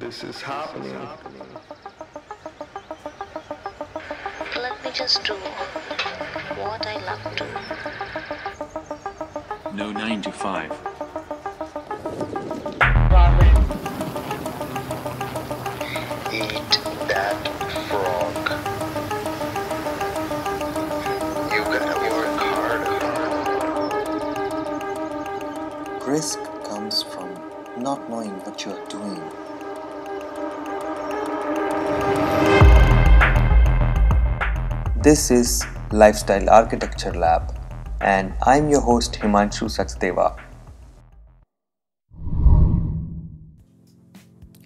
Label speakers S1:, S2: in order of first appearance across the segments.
S1: This is happening.
S2: Let me just do what I love to.
S3: No 9 to 5.
S1: Eat that frog. You gotta work hard.
S4: Risk comes from not knowing what you are doing. This is Lifestyle Architecture Lab, and I'm your host Himanshu Sachdeva.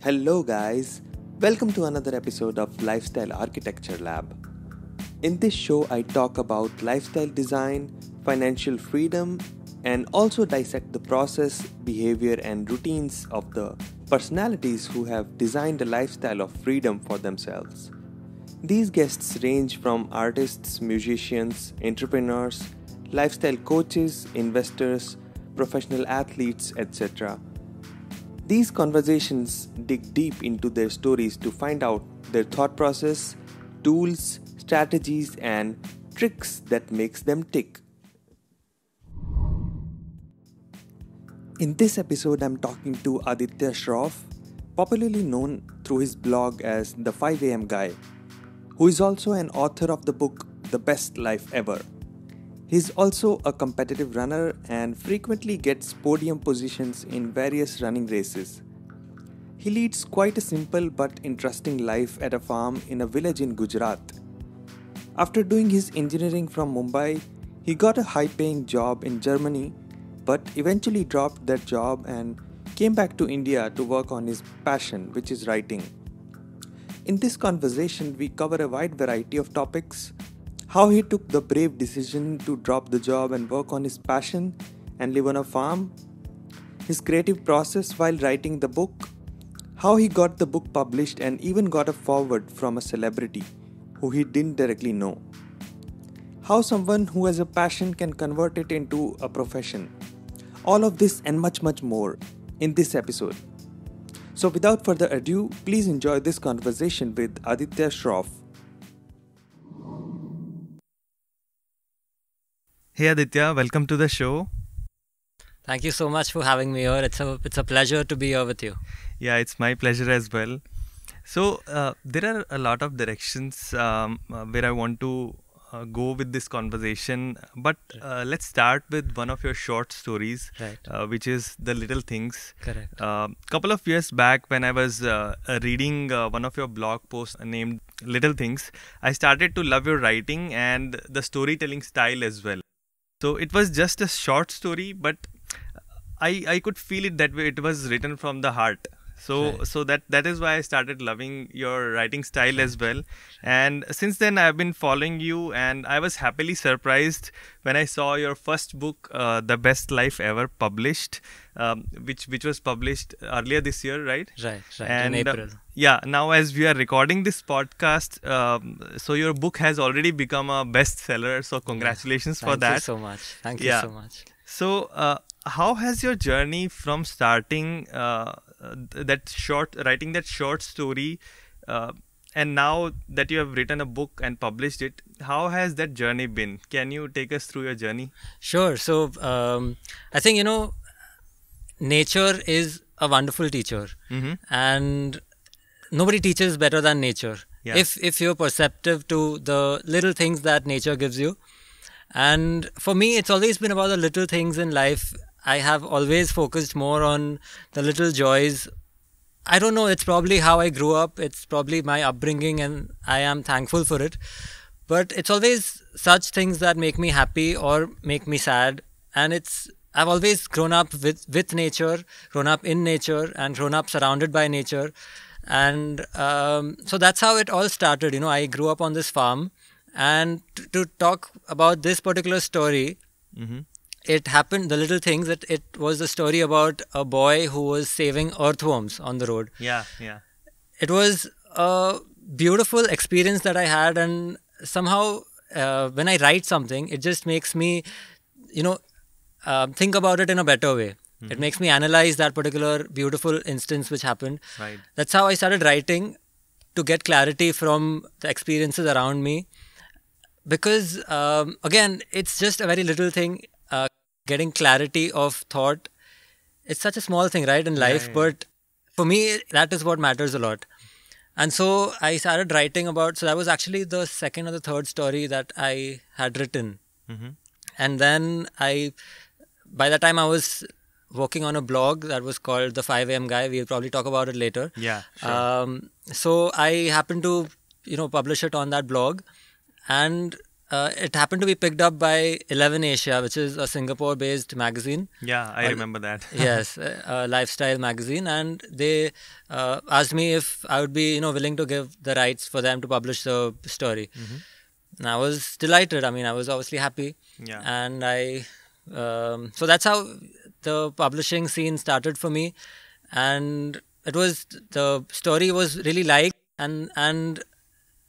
S4: Hello, guys. Welcome to another episode of Lifestyle Architecture Lab. In this show, I talk about lifestyle design, financial freedom, and also dissect the process, behavior, and routines of the personalities who have designed a lifestyle of freedom for themselves. These guests range from artists, musicians, entrepreneurs, lifestyle coaches, investors, professional athletes, etc. These conversations dig deep into their stories to find out their thought process, tools, strategies, and tricks that makes them tick. In this episode, I'm talking to Aditya Shroff, popularly known through his blog as the 5am guy, who is also an author of the book The Best Life Ever. He's also a competitive runner and frequently gets podium positions in various running races. He leads quite a simple but interesting life at a farm in a village in Gujarat. After doing his engineering from Mumbai, he got a high paying job in Germany but eventually dropped that job and came back to India to work on his passion, which is writing. In this conversation, we cover a wide variety of topics how he took the brave decision to drop the job and work on his passion and live on a farm, his creative process while writing the book, how he got the book published and even got a forward from a celebrity who he didn't directly know, how someone who has a passion can convert it into a profession. All of this and much, much more in this episode. So, without further ado, please enjoy this conversation with Aditya Shroff. Hey Aditya, welcome to the show.
S5: Thank you so much for having me here. It's a it's a pleasure to be here with you.
S4: Yeah, it's my pleasure as well. So uh, there are a lot of directions um, uh, where I want to uh, go with this conversation, but uh, let's start with one of your short stories,
S5: Right.
S4: uh, which is the little things.
S5: Correct.
S4: A couple of years back, when I was uh, uh, reading uh, one of your blog posts named "Little Things," I started to love your writing and the storytelling style as well. So it was just a short story, but I I could feel it that way. It was written from the heart. So
S5: Right.
S4: so that that is why I started loving your writing style as well. And since then I've been following you, and I was happily surprised when I saw your first book, uh, "The Best Life Ever," published, um, which which was published earlier this year, right?
S5: Right, right.
S4: And
S5: in
S4: uh,
S5: April.
S4: yeah, now as we are recording this podcast, um, so your book has already become a bestseller. So congratulations for that.
S5: Thank you so much. Thank
S4: Yeah.
S5: you so much.
S4: So, uh, how has your journey from starting uh, that short, writing that short story, uh, and now that you have written a book and published it, how has that journey been? Can you take us through your journey?
S5: Sure. So um, I think you know, nature is a wonderful teacher,
S4: Mhm.
S5: and nobody teaches better than nature.
S4: Yeah.
S5: If if you're perceptive to the little things that nature gives you, and for me, it's always been about the little things in life. I have always focused more on the little joys. I don't know, it's probably how I grew up, it's probably my upbringing, and I am thankful for it. But it's always such things that make me happy or make me sad. And it's, I've always grown up with, with nature, grown up in nature, and grown up surrounded by nature. And um, so that's how it all started. You know, I grew up on this farm. And to, to talk about this particular story,
S4: Mm-hmm.
S5: It happened the little things that it was a story about a boy who was saving earthworms on the road
S4: Yeah, yeah.
S5: it was a beautiful experience that i had and somehow uh, when i write something it just makes me you know uh, think about it in a better way It makes me analyze that particular beautiful instance which happened.
S3: Right.
S5: That's how I started writing to get clarity from the experiences around me. Because um, again, it's just a very little thing. Getting clarity of thought. It's such a small thing, right, in life.
S3: yeah.
S5: But for me, that is what matters a lot. And so I started writing about. So that was actually the second or the third story that I had written.
S3: Mm-hmm.
S5: And then I, by the time I was working on a blog that was called the 5 a.m. guy. We'll probably talk about it later.
S3: Yeah, sure.
S5: Um, so I happened to, you know, publish it on that blog, and uh, it happened to be picked up by Eleven Asia, which is a Singapore-based magazine.
S3: yeah, I
S5: uh,
S3: remember that.
S5: yes, a, a lifestyle magazine, and they uh, asked me if I would be, you know, willing to give the rights for them to publish the story. And I was delighted. I mean, I was obviously happy,
S3: Yeah.
S5: and I. Um, so that's how the publishing scene started for me, and it was the story was really liked, and and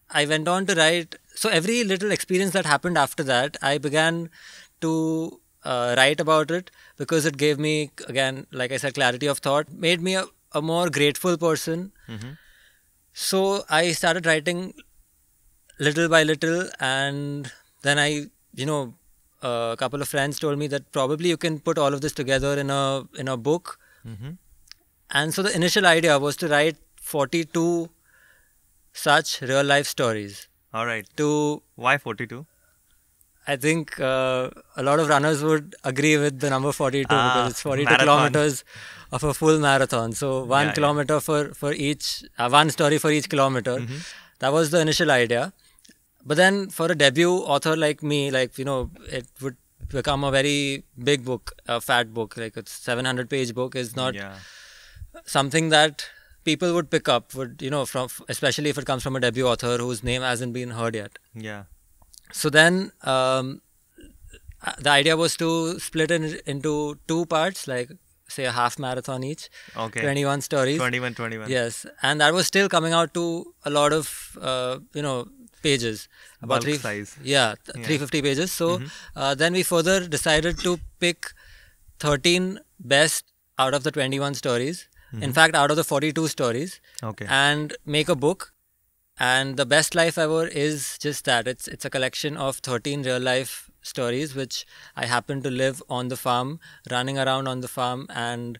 S5: I went on to write. So every little experience that happened after that, I began to uh, write about it because it gave me, again, like I said, clarity of thought, made me a, a more grateful person.
S3: Mhm.
S5: So I started writing little by little, and then I, you know, a couple of friends told me that probably you can put all of this together in a in a book.
S3: Mhm.
S5: And so the initial idea was to write 42 such real life stories.
S3: All right.
S5: To
S3: Why 42?
S5: I think uh, a lot of runners would agree with the number 42
S3: Ah,
S5: because it's 42
S3: marathon.
S5: kilometers of a full marathon. So one
S3: Yeah, yeah.
S5: kilometer for for each, uh, one story for each kilometer.
S3: Mm-hmm.
S5: That was the initial idea. But then for a debut author like me, like you know, it would become a very big book, a fat book, like a 700 page book is not
S3: yeah.
S5: something that people would pick up would you know from especially if it comes from a debut author whose name hasn't been heard yet
S3: Yeah.
S5: so then um, the idea was to split it into two parts like say a half marathon each
S3: Okay.
S5: 21 stories
S3: 21, 21.
S5: yes and that was still coming out to a lot of uh, you know pages
S3: Bulk
S5: three,
S3: size.
S5: yeah,
S3: Yeah. Mm-hmm.
S5: 350 pages so uh, then we further decided to pick 13 best out of the 21 stories
S3: Mm-hmm.
S5: in fact out of the 42 stories
S3: Okay.
S5: and make a book and the best life ever is just that it's it's a collection of 13 real life stories which i happen to live on the farm running around on the farm and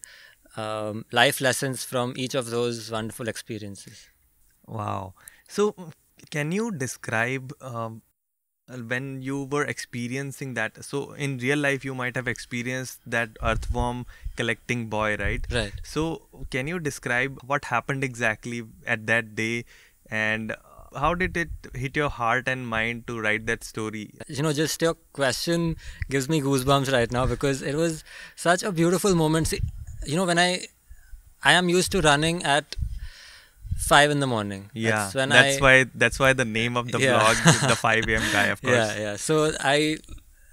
S5: um, life lessons from each of those wonderful experiences
S3: Wow. So, can you describe um, when you were experiencing that? So, in real life, you might have experienced that earthworm collecting boy, right?
S5: right
S3: So, can you describe what happened exactly at that day and uh, how did it hit your heart and mind to write that story?
S5: you know just your question gives me goosebumps right now because it was such a beautiful moment See, you know when i i am used to running at 5 in the morning
S3: Yeah,
S5: that's when
S3: that's
S5: I,
S3: why that's why the name of the
S5: Yeah.
S3: blog is the 5 a.m. guy, of course.
S5: Yeah, yeah. So I,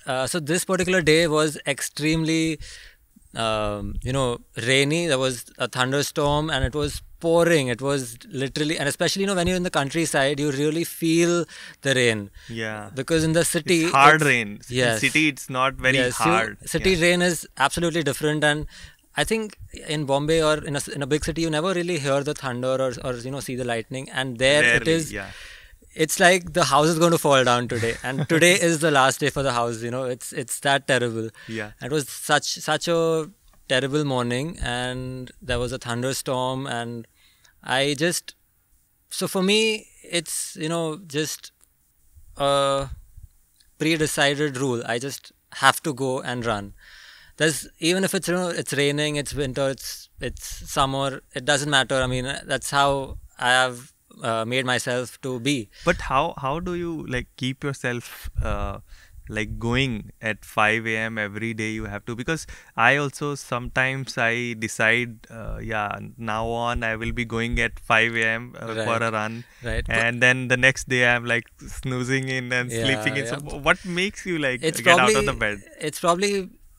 S5: uh, so this particular day was extremely, um, you know, rainy. There was a thunderstorm, and it was pouring. It was literally, and especially you know when you're in the countryside, you really feel the rain
S3: Yeah.
S5: because in the city,
S3: It's hard
S5: it's-
S3: rain.
S5: Yes.
S3: In city, it's not very
S5: yes,
S3: hard.
S5: city
S3: Yeah.
S5: rain is absolutely different, and I think in Bombay or in a, in a big city, you never really hear the thunder or, or you know see the lightning, and there it
S3: Rarely,
S5: is
S3: Yeah.
S5: it's like the house is going to fall down today. And today is the last day for the house you know it's it's that terrible.
S3: Yeah.
S5: it was such such a terrible morning and there was a thunderstorm and i just so for me it's you know just a pre-decided rule. I just have to go and run there's even if it's you know it's raining it's winter it's it's summer it doesn't matter i mean that's how i have uh, made myself to be
S3: But how how do you like keep yourself uh, like going at 5 a.m. every day? You have to because I also sometimes I decide uh, yeah now on I will be going at 5 a.m. Uh, for a run,
S5: Right. But-
S3: And then the next day I'm like snoozing in and
S5: Yeah,
S3: sleeping in. So what makes you like
S5: it's
S3: get
S5: probably
S3: out of the bed?
S5: it's probably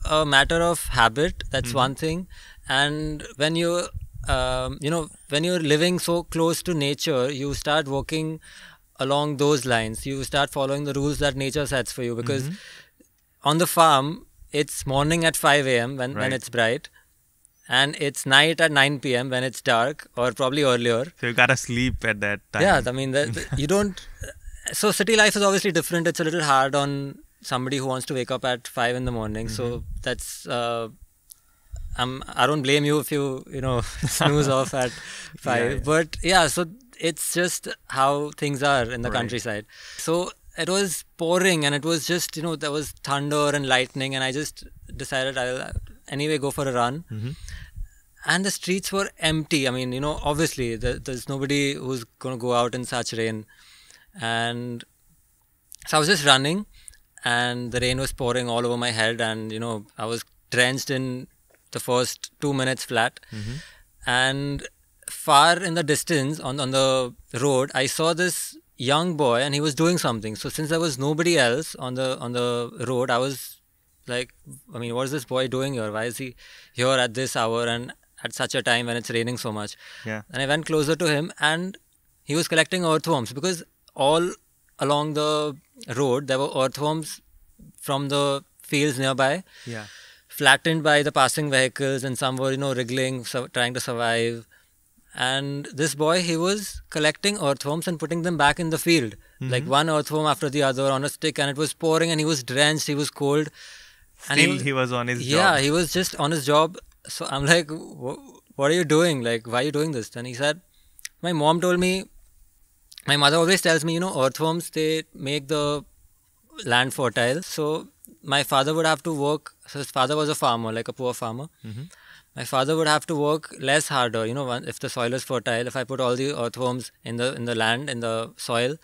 S5: a matter of habit that's
S3: Mm-hmm.
S5: one thing and when you um, you know when you're living so close to nature you start working along those lines you start following the rules that nature sets for you because
S3: Mm-hmm.
S5: on the farm it's morning at 5 a.m when, when it's bright and it's night at 9 p.m. when it's dark, or probably earlier.
S3: So you gotta sleep at that time.
S5: Yeah, I mean, the, the- you don't. So city life is obviously different. It's a little hard on somebody who wants to wake up at five in the morning. So that's. Uh, I'm, I don't blame you if you you know snooze off at five.
S3: yeah.
S5: But yeah, so it's just how things are in the
S3: Right.
S5: countryside. So it was pouring and it was just you know there was thunder and lightning and I just decided I'll anyway go for a run. And the streets were empty. I mean, you know, obviously there, there's nobody who's going to go out in such rain. And so I was just running, and the rain was pouring all over my head, and you know, I was drenched in the first two minutes flat. Mm-hmm. And far in the distance on, on the road, I saw this young boy, and he was doing something. So since there was nobody else on the on the road, I was like, I mean, what is this boy doing here? Why is he here at this hour and at such a time when it's raining so much?
S3: Yeah.
S5: And I went closer to him, and he was collecting earthworms because all along the road there were earthworms from the fields nearby,
S3: Yeah.
S5: flattened by the passing vehicles, and some were, you know, wriggling, so trying to survive. And this boy, he was collecting earthworms and putting them back in the field, mm-hmm. like one earthworm after the other on a stick, and it was pouring, and he was drenched, he was cold. and
S3: Still, he was on his
S5: yeah,
S3: job.
S5: he was just on his job. So I'm like, what are you doing? Like, why are you doing this? And he said, my mom told me, my mother always tells me, you know, earthworms, they make the land fertile. So my father would have to work. So his father was a farmer, like a poor farmer. Mm-hmm. My father would have to work less harder. You know, if the soil is fertile, if I put all the earthworms in the in the land in the soil,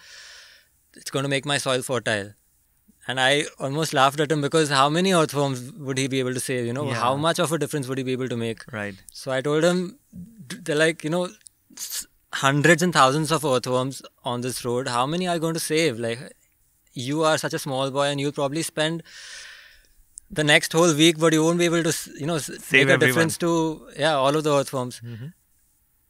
S5: it's going to make my soil fertile. And I almost laughed at him because how many earthworms would he be able to save? You know, how much of a difference would he be able to make?
S3: Right.
S5: So I told him, they're like, you know, hundreds and thousands of earthworms on this road. How many are you going to save? Like, you are such a small boy and you'll probably spend the next whole week, but you won't be able to, you know,
S3: Save
S5: make a
S3: everyone.
S5: difference to, yeah, all of the earthworms.
S3: Mm-hmm.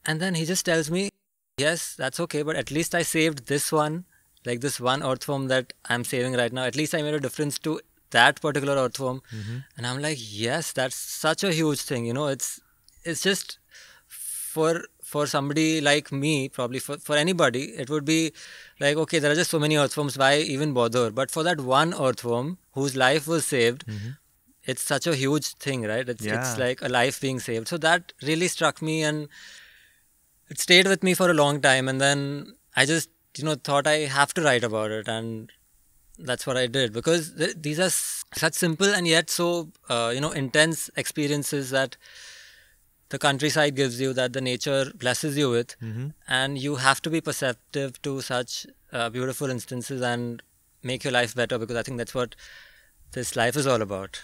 S5: And then he just tells me, yes, that's okay, but at least I saved this one, like this one earthworm that I'm saving right now. At least I made a difference to that particular earthworm.
S3: Mm-hmm.
S5: And I'm like, yes, that's such a huge thing. You know, it's it's just for for somebody like me, probably for, for anybody, it would be like, okay, there are just so many earthworms, why even bother? But for that one earthworm whose life was saved, it's such a huge thing, right? It's
S3: Yeah.
S5: it's like a life being saved. So that really struck me and it stayed with me for a long time and then I just, you know, thought I have to write about it and that's what I did because th- these are s- such simple and yet so uh, you know intense experiences that the countryside gives you that the nature blesses you with and you have to be perceptive to such uh, beautiful instances and make your life better because I think that's what this life is all about.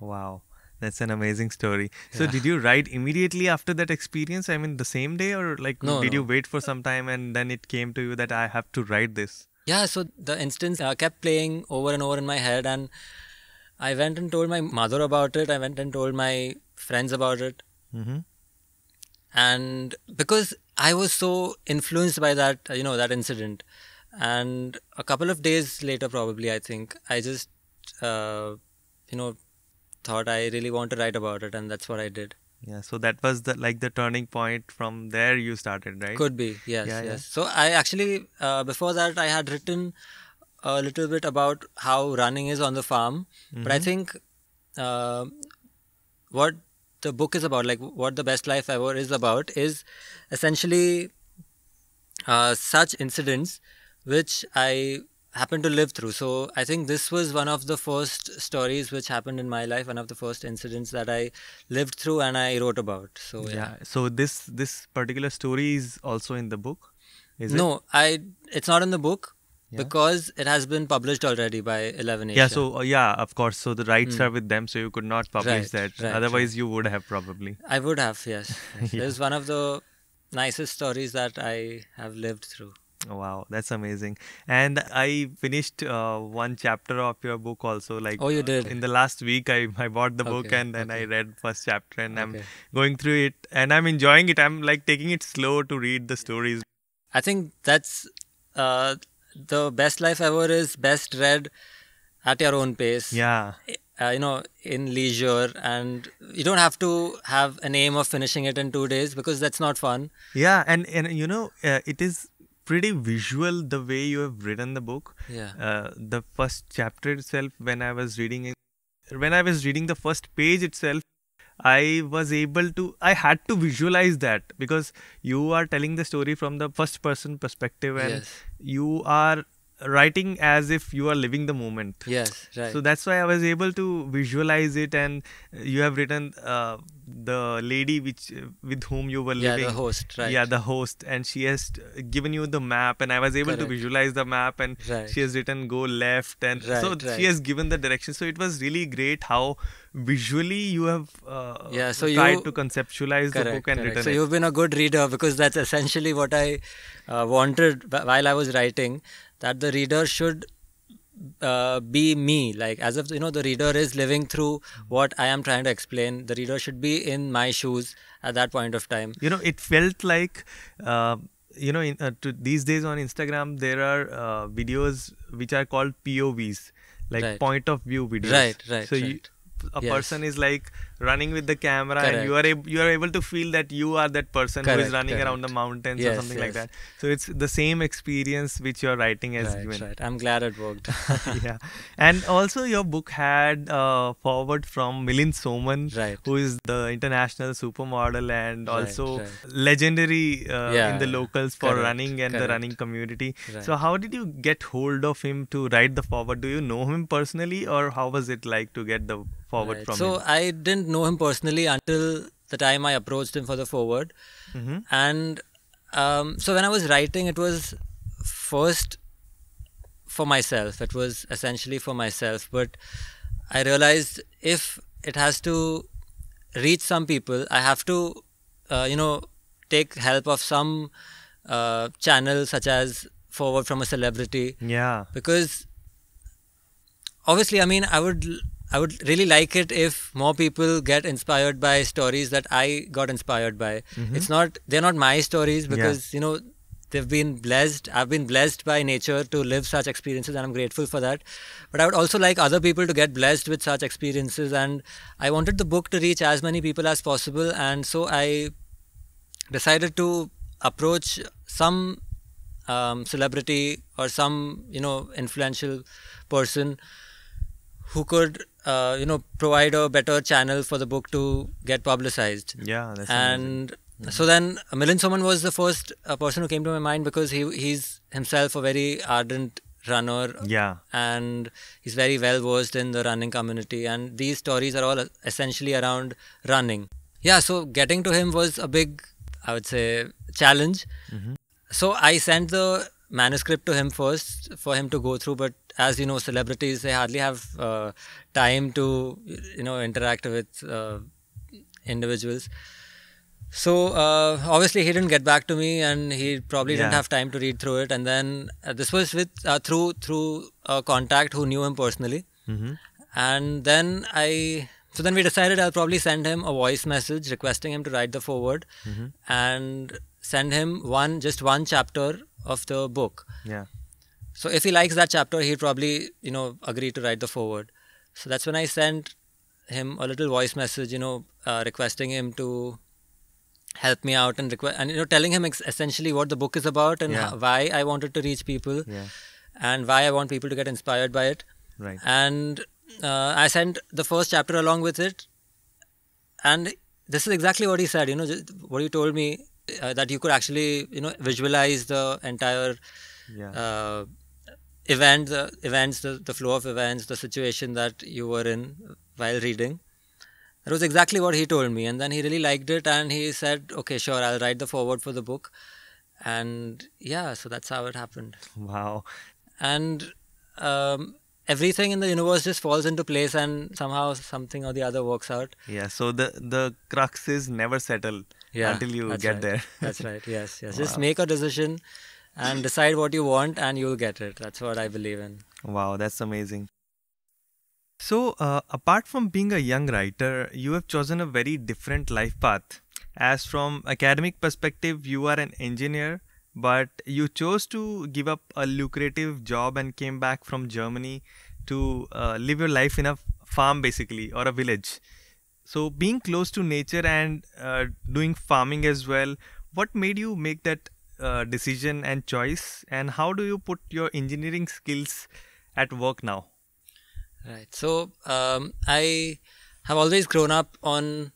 S3: Wow. That's an amazing story. So,
S5: Yeah.
S3: did you write immediately after that experience? I mean, the same day, or like,
S5: No,
S3: did
S5: no.
S3: you wait for some time and then it came to you that I have to write this?
S5: Yeah, so the instance uh, kept playing over and over in my head, and I went and told my mother about it. I went and told my friends about it,
S3: Mm-hmm.
S5: and because I was so influenced by that, you know, that incident, and a couple of days later, probably, I think I just, uh, you know, thought I really want to write about it, and that's what I did.
S3: Yeah. So that was the like the turning point. From there, you started, right?
S5: Could be, yes,
S3: Yeah,
S5: yes.
S3: yeah.
S5: So I actually, uh, before that, I had written a little bit about how running is on the farm, but I
S3: Mhm.
S5: think uh, what the book is about, like what the best life ever is about, is essentially uh, such incidents which I happened to live through. So I think this was one of the first stories which happened in my life, one of the first incidents that I lived through and I wrote about. So yeah.
S3: Yeah. So this this particular story is also in the book. Is it?
S5: no, I. It's not in the book
S3: Yeah.
S5: because it has been published already by Eleven Asia.
S3: Yeah. So uh, yeah, of course. So the rights are with them, so you could not publish.
S5: Right,
S3: that.
S5: right,
S3: Otherwise, you would have probably.
S5: I would have. Yes.
S3: Yeah.
S5: It's one of the nicest stories that I have lived through.
S3: Wow, that's amazing. And I finished uh, one chapter of your book also. Like
S5: Oh, you
S3: uh,
S5: did?
S3: in the last week. I I bought the book and then I read first chapter and I'm going through it and I'm enjoying it. I'm like taking it slow to read the stories.
S5: I think that's uh, the best life ever is best read at your own pace.
S3: Yeah.
S5: uh, you know in leisure and you don't have to have an aim of finishing it in two days because that's not fun
S3: Yeah, and and you know uh, it is pretty visual the way you have written the book.
S5: Yeah.
S3: Uh, the first chapter itself, when I was reading it, when I was reading the first page itself, I was able to. I had to visualize that because you are telling the story from the first person perspective, and
S5: Yes.
S3: you are writing as if you are living the moment.
S5: yes right
S3: So that's why I was able to visualize it, and you have written uh, the lady which with whom you were
S5: yeah
S3: living.
S5: the host right
S3: Yeah, the host, and she has given you the map, and I was able to visualize the map, and
S5: Right.
S3: she has written go left, and so
S5: Right, right.
S3: she has given the direction. So it was really great how visually you have uh,
S5: Yeah, so
S3: tried
S5: you-
S3: to conceptualize the book and
S5: correct.
S3: written
S5: so
S3: it.
S5: you've been a good reader because that's essentially what i uh, wanted while i was writing that the reader should uh, be me like as if you know the reader is living through what i am trying to explain the reader should be in my shoes at that point of time
S3: you know it felt like uh, you know in, uh, to, these days on instagram there are uh, videos which are called povs like
S5: Right.
S3: point of view videos
S5: Right, right,
S3: so you, a
S5: Yes.
S3: person is like running with the camera and you are ab- you are able to feel that you are that person who is
S5: Correct,
S3: running around the
S5: correct.
S3: mountains or
S5: Yes,
S3: something like that. So it's the same experience which your writing has
S5: right,
S3: given
S5: right. I'm glad it worked.
S3: Yeah. And also your book had uh, forward from Milind Soman
S5: Right.
S3: who is the international supermodel and also legendary uh,
S5: Yeah,
S3: in the locals for
S5: correct,
S3: running and the running community. So how did you get hold of him to write the forward? Do you know him personally or how was it like to get the forward
S5: Right.
S3: from
S5: so
S3: him.
S5: I didn't know him personally until the time i approached him for the forward.
S3: Mhm.
S5: and um, so when i was writing it was first for myself. It was essentially for myself. But i realized if it has to reach some people i have to uh, you know take help of some uh, channel such as forward from a celebrity.
S3: Yeah.
S5: Because obviously i mean i would i would really like it if more people get inspired by stories that i got inspired by. It's not they're not my stories because you know they've been blessed. I've been blessed by nature to live such experiences and i'm grateful for that. But i would also like other people to get blessed with such experiences and i wanted the book to reach as many people as possible and so i decided to approach some um, celebrity or some you know influential person who could uh, you know provide a better channel for the book to get publicized.
S3: Yeah
S5: and so then Milind Soman was the first uh, person who came to my mind because he he's himself a very ardent runner.
S3: Yeah.
S5: And he's very well versed in the running community. And these stories are all essentially around running. Yeah so getting to him was a big i would say challenge. So i sent the manuscript to him first for him to go through but as you know celebrities they hardly have uh, time to you know interact with uh, individuals. So uh, obviously he didn't get back to me and he probably didn't have time to read through it. And then uh, this was with uh, through through a contact who knew him personally.
S3: Hmm
S5: and then i so then we decided i'll probably send him a voice message requesting him to write the forward
S3: Mm-hmm.
S5: and send him one just one chapter of the book.
S3: Yeah
S5: so if he likes that chapter he'd probably you know agree to write the forward so that's when i sent him a little voice message you know uh, requesting him to help me out and request and you know telling him ex- essentially what the book is about and
S3: Yeah.
S5: why i wanted to reach people
S3: yeah.
S5: and why i want people to get inspired by it.
S3: Right.
S5: And uh, I sent the first chapter along with it, and this is exactly what he said. You know, what he told me uh, that you could actually you know visualize the entire
S3: yeah.
S5: uh, event, the events, the, the flow of events, the situation that you were in while reading. That was exactly what he told me, and then he really liked it, and he said, "Okay, sure, I'll write the forward for the book." And yeah, so that's how it happened.
S3: Wow.
S5: And um, everything in the universe just falls into place and somehow something or the other works out.
S3: Yeah so the the crux is never settle yeah, until you get
S5: right.
S3: there.
S5: That's right. Yes yes. Just make a decision and decide what you want and you'll get it that's what i believe in
S3: Wow, that's amazing. So, uh, apart from being a young writer, you have chosen a very different life path. As from academic perspective, you are an engineer, but you chose to give up a lucrative job and came back from Germany to uh, live your life in a farm basically or a village. So being close to nature and uh, doing farming as well, what made you make that uh, decision and choice, and how do you put your engineering skills at work now?
S5: Right. So um, I have always grown up on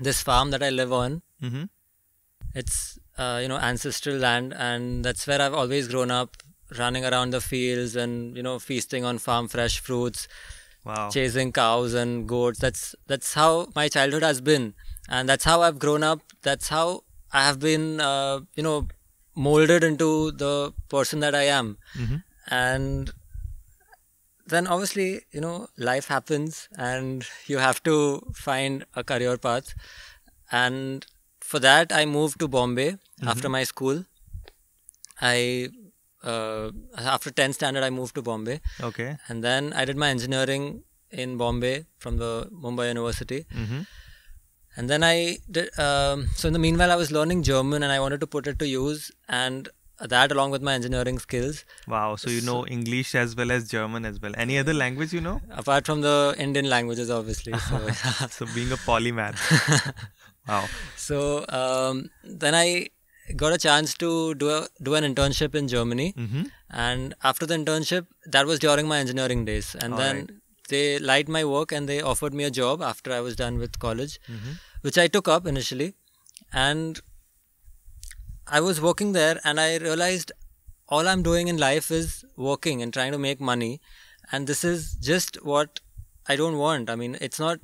S5: this farm that I live on.
S3: Mm-hmm.
S5: It's uh, you know ancestral land, and that's where I've always grown up, running around the fields and you know feasting on farm fresh fruits,
S3: Wow.
S5: chasing cows and goats. That's that's how my childhood has been, and that's how I've grown up. That's how I have been uh, you know molded into the person that I am,
S3: Mhm.
S5: and then obviously you know life happens and you have to find a career path and for that i moved to bombay after my school i uh, after 10th standard i moved to bombay
S3: Okay.
S5: and then i did my engineering in bombay from the mumbai university
S3: Mm-hmm.
S5: And then i did um, so in the meanwhile i was learning german and i wanted to put it to use and that along with my engineering skills
S3: Wow. So you know English as well as German as well. Any other language you know?
S5: apart from the indian languages obviously so
S3: so being a polymath. wow.
S5: So um, then I got a chance to do a, do an internship in Germany,
S3: Mm-hmm.
S5: and after the internship, that was during my engineering days, and then
S3: Alright.
S5: they liked my work and they offered me a job after I was done with college,
S3: Mm-hmm.
S5: Which I took up initially, and I was working there, and I realized all I'm doing in life is working and trying to make money, and this is just what I don't want. I mean, it's not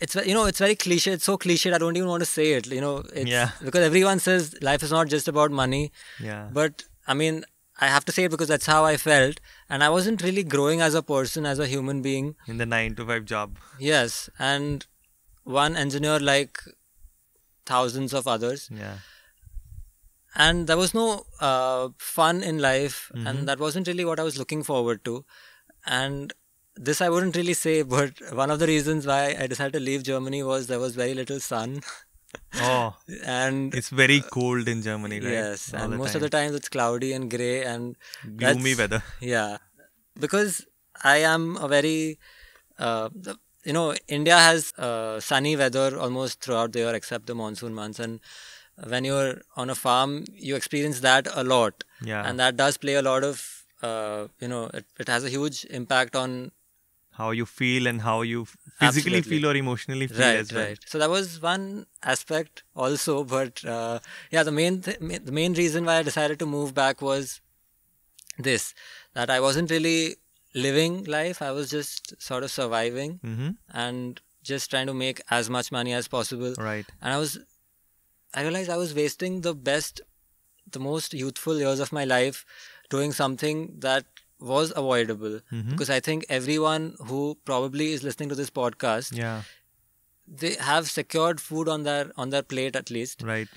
S5: it's you know it's very cliche it's so cliched i don't even want to say it you know it's
S3: Yeah.
S5: because everyone says life is not just about money
S3: Yeah.
S5: but i mean i have to say it because that's how i felt and i wasn't really growing as a person as a human being
S3: In the nine to five job.
S5: yes and one engineer like thousands of others
S3: Yeah.
S5: and there was no uh, fun in life
S3: Mhm.
S5: and that wasn't really what i was looking forward to and this i wouldn't really say but one of the reasons why i decided to leave germany was there was very little sun
S3: Oh,
S5: and
S3: it's very cold in Germany, right?
S5: yes
S3: All
S5: and most of the times it's cloudy and gray and
S3: gloomy weather.
S5: yeah because i am a very uh, you know india has uh, sunny weather almost throughout the year except the monsoon months and when you're on a farm you experience that a lot
S3: Yeah.
S5: and that does play a lot of uh, you know it, it has a huge impact on
S3: how you feel and how you physically
S5: Absolutely.
S3: feel or emotionally feel
S5: right
S3: as well.
S5: right so that was one aspect also but uh, yeah the main th- the main reason why i decided to move back was this that i wasn't really living life i was just sort of surviving
S3: Mm-hmm.
S5: and just trying to make as much money as possible
S3: Right.
S5: and i was i realized i was wasting the best the most youthful years of my life doing something that was avoidable
S3: Mhm.
S5: because i think everyone who probably is listening to this podcast
S3: Yeah.
S5: they have secured food on their on their plate at least
S3: Right.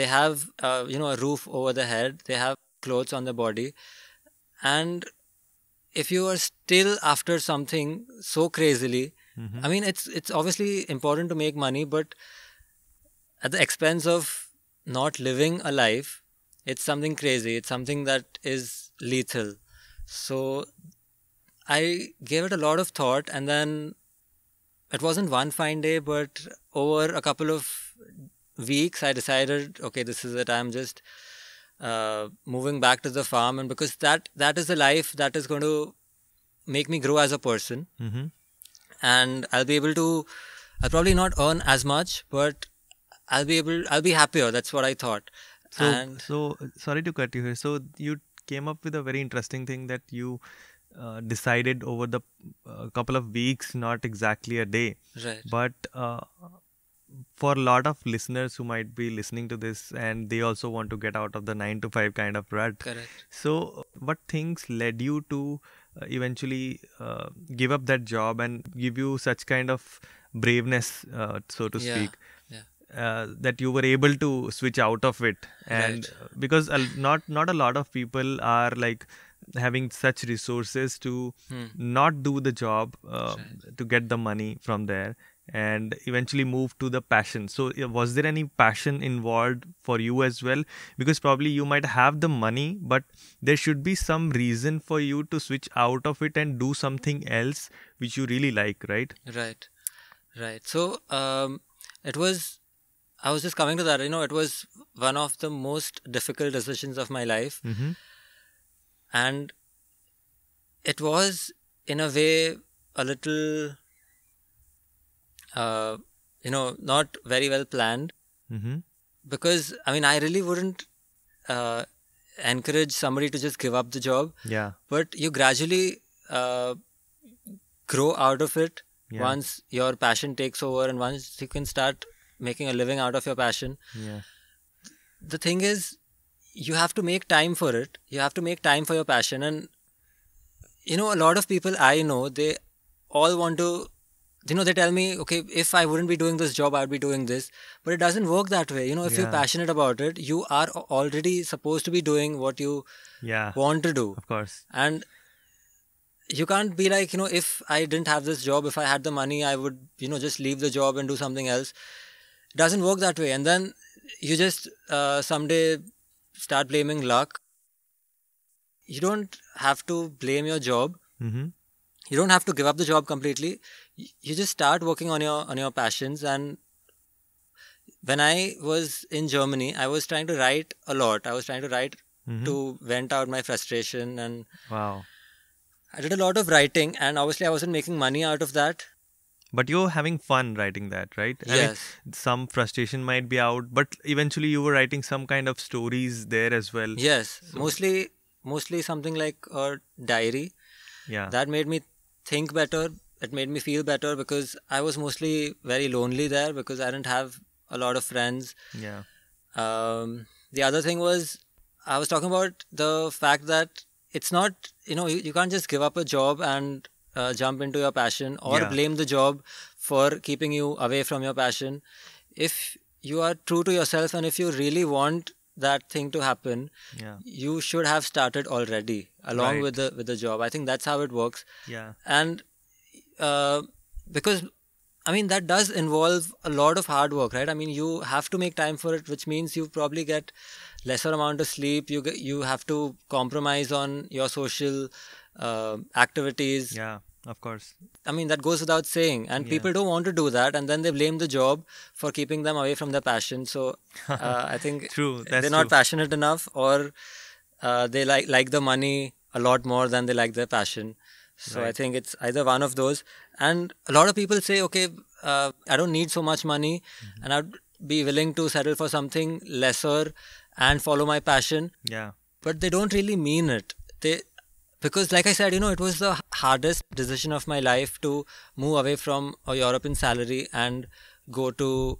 S5: they have uh, you know a roof over their head they have clothes on their body and if you are still after something so crazily
S3: Mhm.
S5: i mean it's it's obviously important to make money but at the expense of not living a life it's something crazy. It's something that is lethal. So i gave it a lot of thought and then it wasn't one fine day but over a couple of weeks i decided okay this is it. I'm just uh, moving back to the farm and because that that is the life that is going to make me grow as a person
S3: Mm-hmm.
S5: and I'll be able to I'll probably not earn as much but I'll be able I'll be happier that's what I thought
S3: So,
S5: and
S3: so sorry to cut you here. So you came up with a very interesting thing that you uh, decided over the uh, couple of weeks, not exactly a day.
S5: right
S3: But uh, for a lot of listeners who might be listening to this and they also want to get out of the nine to five kind of rut.
S5: correct
S3: So, what things led you to uh, eventually uh, give up that job and give you such kind of braveness, uh, so to
S5: Yeah,
S3: speak,
S5: yeah.
S3: uh, that you were able to switch out of it? And uh, because not not a lot of people are like having such resources to
S5: Hmm.
S3: not do the job uh, to get the money from there and eventually moved to the passion so was there any passion involved for you as well because probably you might have the money but there should be some reason for you to switch out of it and do something else which you really like right
S5: Right, right. So um, it was. I was just coming to that. You know, it was one of the most difficult decisions of my life,
S3: mm-hmm.
S5: and it was in a way a little, uh, you know, not very well planned.
S3: Mm-hmm.
S5: because I mean, I really wouldn't uh, encourage somebody to just give up the job,
S3: yeah.
S5: But you gradually uh, grow out of it
S3: Yeah.
S5: once your passion takes over and once you can start making a living out of your passion.
S3: Yeah.
S5: The thing is you have to make time for it. You have to make time for your passion. And you know a lot of people i know they all want to you know they tell me okay if i wouldn't be doing this job i'd be doing this. But it doesn't work that way. You know if you're passionate about it you are already supposed to be doing what you
S3: yeah.
S5: want to do.
S3: Of course.
S5: And you can't be like you know if i didn't have this job if i had the money i would you know just leave the job and do something else. It doesn't work that way. And then you just uh, someday start blaming luck. You don't have to blame your job.
S3: Mm-hmm.
S5: you don't have to give up the job completely you just start working on your on your passions and when i was in germany i was trying to write a lot i was trying to write
S3: Mhm.
S5: to vent out my frustration and
S3: wow
S5: I did a lot of writing, and obviously I wasn't making money out of that.
S3: but you're having fun writing that right I mean,
S5: Yes.
S3: some frustration might be out but eventually you were writing some kind of stories there as well
S5: Yes, mostly mostly something like a diary.
S3: yeah
S5: That made me think better. It made me feel better because I was mostly very lonely there because I didn't have a lot of friends.
S3: yeah
S5: Um, the other thing was I was talking about the fact that it's not you know you, you can't just give up a job and uh, jump into your passion or
S3: Yeah.
S5: blame the job for keeping you away from your passion if you are true to yourself and if you really want that thing to happen
S3: yeah
S5: you should have started already along
S3: Right.
S5: with the with the job i think that's how it works
S3: yeah
S5: and uh, because I mean that does involve a lot of hard work, right? I mean you have to make time for it, which means you probably get lesser amount of sleep. You get, you have to compromise on your social uh, activities.
S3: yeah of course
S5: I mean that goes without saying, and
S3: Yeah.
S5: people don't want to do that, and then they blame the job for keeping them away from their passion. So uh, I think
S3: True,
S5: they're not
S3: true.
S5: passionate enough, or uh, they like like the money a lot more than they like their passion. So I think it's either one of those. And a lot of people say, okay, uh, I don't need so much money,
S3: Mm-hmm.
S5: and I'd be willing to settle for something lesser and follow my passion
S3: yeah
S5: but they don't really mean it. They because like I said, you know, it was the hardest decision of my life to move away from a European salary and go to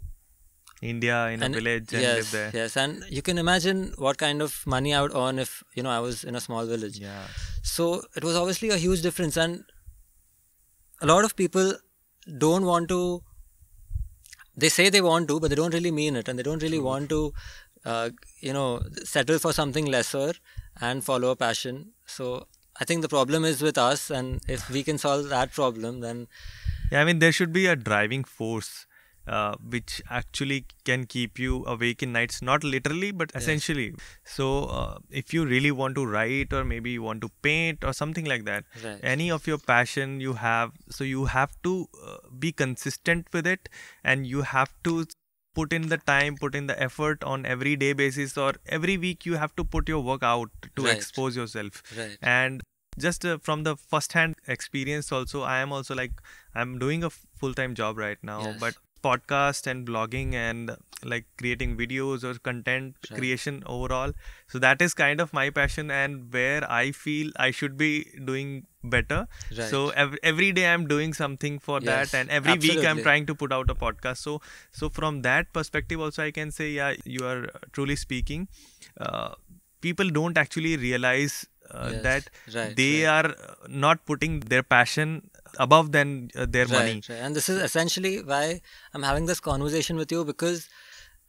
S3: india in a
S5: an-
S3: village and
S5: yes,
S3: live there
S5: Yes, and you can imagine what kind of money I would earn if you know I was in a small village.
S3: yeah
S5: So it was obviously a huge difference, and a lot of people don't want to. They say they want to, but they don't really mean it, and they don't really want to, uh, you know, settle for something lesser and follow a passion. So I think the problem is with us, and if we can solve that problem, then
S3: Yeah, I mean, there should be a driving force uh, which actually can keep you awake in nights, not literally, but essentially. So, uh, if you really want to write, or maybe you want to paint, or something like that,
S5: Right.
S3: any of your passion you have, so you have to uh, be consistent with it, and you have to put in the time, put in the effort on every day basis, or every week you have to put your work out to
S5: Right.
S3: expose yourself
S5: right,
S3: and just uh, from the first hand experience also i am also like i'm doing a full time job right now
S5: Yes.
S3: but podcast and blogging and like creating videos or content
S5: Right.
S3: creation overall. So that is kind of my passion and where i feel i should be doing better.
S5: Right.
S3: so ev- every day i'm doing something for
S5: Yes,
S3: that and every week i'm trying to put out a podcast. So so from that perspective also i can say yeah you are truly speaking. Uh, people don't actually realize uh,
S5: Yes,
S3: that
S5: right,
S3: they
S5: right.
S3: are not putting their passion above than uh, their money
S5: Right, right. And this is essentially why I'm having this conversation with you because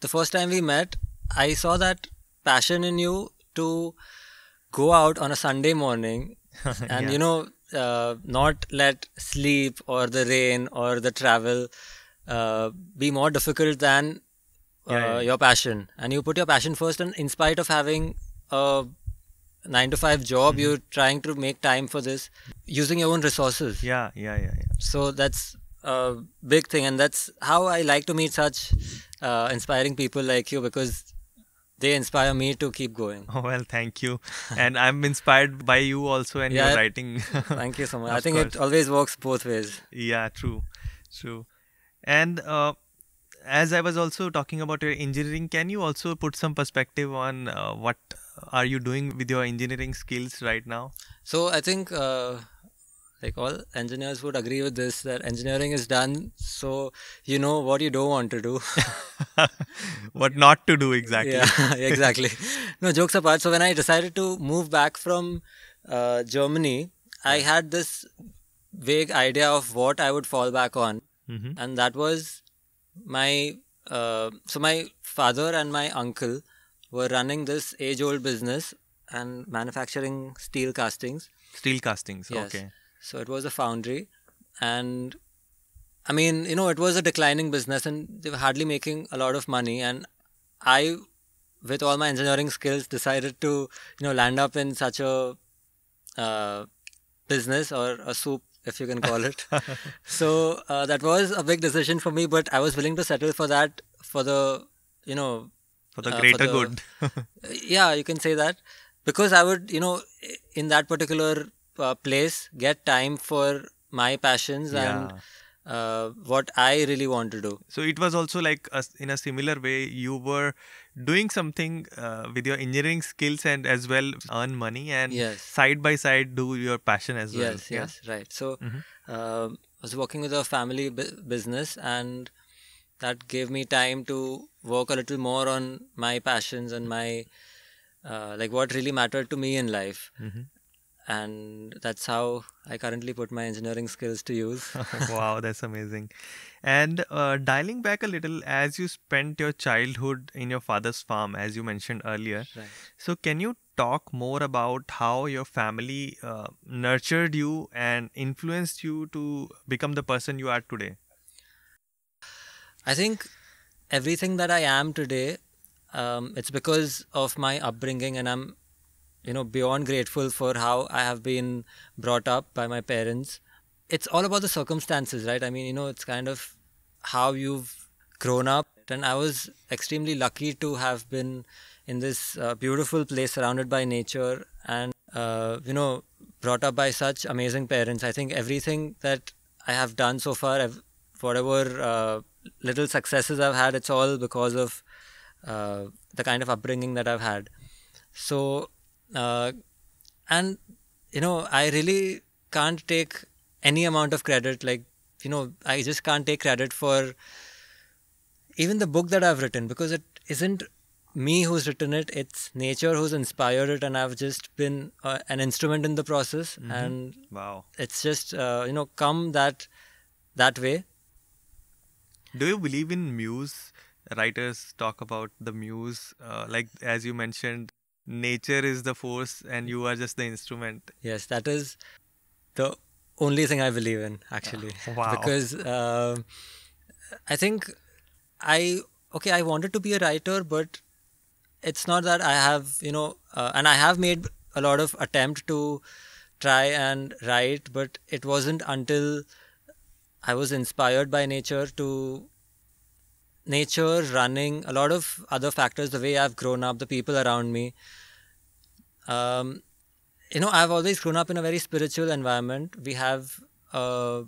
S5: the first time we met, I saw that passion in you to go out on a Sunday morning and,
S3: Yeah.
S5: you know, uh, not let sleep or the rain or the travel uh, be more difficult than uh,
S3: Yeah, yeah.
S5: your passion and you put your passion first and in spite of having a 9 to 5 job
S3: Mm-hmm.
S5: you're trying to make time for this using your own resources
S3: Yeah, yeah, yeah, yeah.
S5: so that's a big thing and that's how i like to meet such uh, inspiring people like you because they inspire me to keep going
S3: Oh, well, thank you. And I'm inspired by you also and
S5: Yeah.
S3: your writing.
S5: thank you so much i think
S3: course.
S5: it always works both ways
S3: Yeah, true, true. And uh, as I was also talking about your engineering, can you also put some perspective on uh, what are you doing with your engineering skills right now?
S5: So I think uh, like all engineers would agree with this that engineering is done so you know what you don't want to do.
S3: what not to do exactly?
S5: yeah, exactly. No jokes apart. So when I decided to move back from uh, Germany, I had this vague idea of what I would fall back on,
S3: hmm
S5: and that was my. Uh, so my father and my uncle were running this age-old business and manufacturing steel castings.
S3: Steel castings.
S5: Yes.
S3: Okay.
S5: So it was a foundry, and I mean, you know, it was a declining business, and they were hardly making a lot of money. And I, with all my engineering skills, decided to, you know, land up in such a uh, business or a soup, if you can call it. so uh, that was a big decision for me, but I was willing to settle for that for the, you know,
S3: For the
S5: uh, for
S3: greater
S5: the-
S3: good.
S5: yeah you can say that because i would you know in that particular uh, place get time for my passions and uh, what i really want to do
S3: So it was also like a, in a similar way you were doing something uh, with your engineering skills and as well earn money and
S5: Yes.
S3: side by side do your passion as well.
S5: yes
S3: yeah?
S5: yes right so
S3: Mhm.
S5: um, i was working with a family bu- business and that gave me time to work a little more on my passions and my uh, like what really mattered to me in life
S3: Mhm.
S5: and that's how i currently put my engineering skills to use
S3: wow, that's amazing. And uh, dialing back a little, as you spent your childhood in your father's farm, as you mentioned earlier,
S5: right
S3: so can you talk more about how your family uh, nurtured you and influenced you to become the person you are today?
S5: I think everything that I am today, um, it's because of my upbringing, and I'm, you know, beyond grateful for how I have been brought up by my parents. It's all about the circumstances, right? I mean, you know, it's kind of how you've grown up, and I was extremely lucky to have been in this uh, beautiful place surrounded by nature and, uh, you know, brought up by such amazing parents. I think everything that I have done so far, ev- whatever uh, little successes I've had, it's all because of uh, the kind of upbringing that I've had. So, uh, and you know, I really can't take any amount of credit. Like, you know, I just can't take credit for even the book that I've written because it isn't me who's written it, it's nature who's inspired it, and I've just been uh, an instrument in the process. And
S3: Wow.
S5: it's just, uh, you know, come that that way.
S3: Do you believe in muse? Writers talk about the muse, uh, like as you mentioned, nature is the force and you are just the instrument.
S5: Yes, that is the only thing I believe in actually.
S3: Wow.
S5: Because um I think I okay, I wanted to be a writer, but it's not that I have you know, uh, and I have made a lot of attempt to try and write, but it wasn't until I was inspired by nature to nature running a lot of other factors the way i've grown up the people around me. Um, you know i've always grown up in a very spiritual environment. We have uh,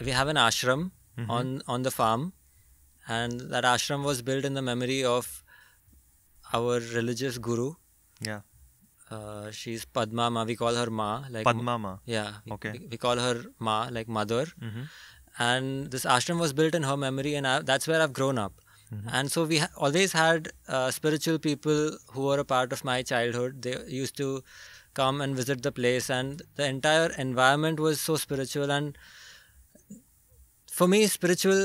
S5: we have an ashram on on the farm and that ashram was built in the memory of our religious guru.
S3: Yeah.
S5: Uh, she's padma ma we call her ma like
S3: Padma Ma.
S5: yeah
S3: Okay.
S5: we, we call her ma like mother
S3: Mhm.
S5: and this ashram was built in her memory and I, that's where i've grown up and so we ha- always had uh, spiritual people who were a part of my childhood they used to come and visit the place and the entire environment was so spiritual and for me spiritual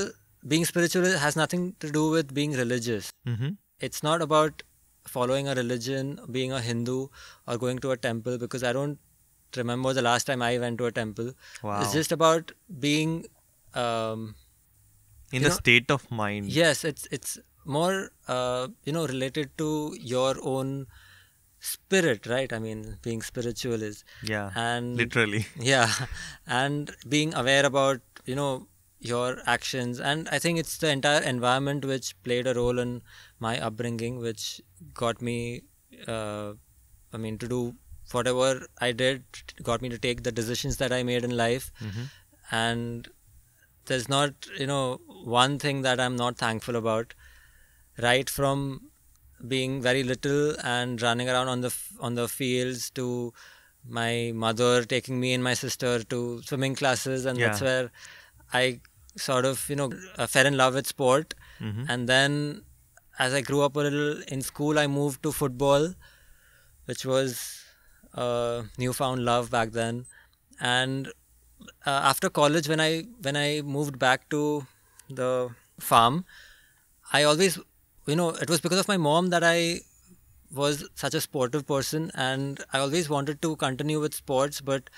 S5: being spiritual has nothing to do with being religious
S3: Mm-hmm.
S5: it's not about following a religion, being a Hindu, or going to a temple because I don't remember the last time I went to a temple.
S3: Wow.
S5: It's just about being um,
S3: in the
S5: know,
S3: state of mind.
S5: Yes, it's it's more uh, you know related to your own spirit, right? I mean, being spiritual is
S3: Yeah.
S5: and
S3: Literally.
S5: yeah, and being aware about you know your actions, and I think it's the entire environment which played a role in my upbringing, which got me, uh, I mean, to do whatever I did, got me to take the decisions that I made in life,
S3: Mhm.
S5: and there's not you know one thing that I'm not thankful about. Right from being very little and running around on the on the fields to my mother taking me and my sister to swimming classes, and that's where I sort of you know uh, fell in love with sport.
S3: Mhm.
S5: And then as I grew up a little in school, I moved to football, which was a newfound love back then. And uh, after college, when I when I moved back to the farm, I always, you know, it was because of my mom that I was such a sportive person, and I always wanted to continue with sports. But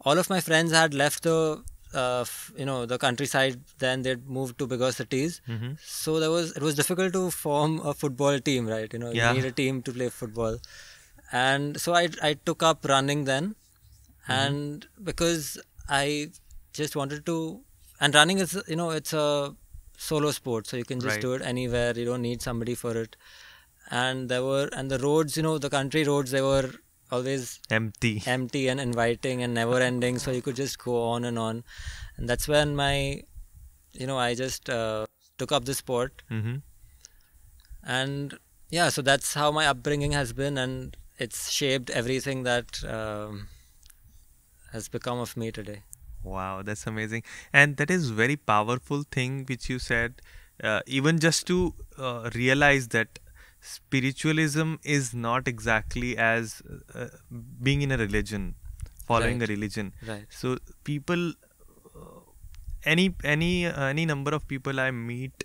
S5: all of my friends had left the, uh, you know, the countryside. Then they'd moved to bigger cities.
S3: Mhm.
S5: So there was it was difficult to form a football team, right? You know,
S3: Yeah.
S5: you need a team to play football, and so I I took up running then, and because I just wanted to, and running is you know it's a solo sport, so you can just
S3: Right.
S5: do it anywhere. You don't need somebody for it, and there were and the roads, you know, the country roads, they were always
S3: Empty.
S5: empty and inviting and never ending so you could just go on and on and that's when my you know i just uh, took up the sport
S3: hmm
S5: and yeah so that's how my upbringing has been and it's shaped everything that um, has become of me today
S3: Wow, that's amazing. And that is very powerful thing which you said. Uh, even just to uh, realize that spiritualism is not exactly as uh, being in a religion, following
S5: Right.
S3: a religion.
S5: right
S3: So people, uh, any any uh, any number of people I meet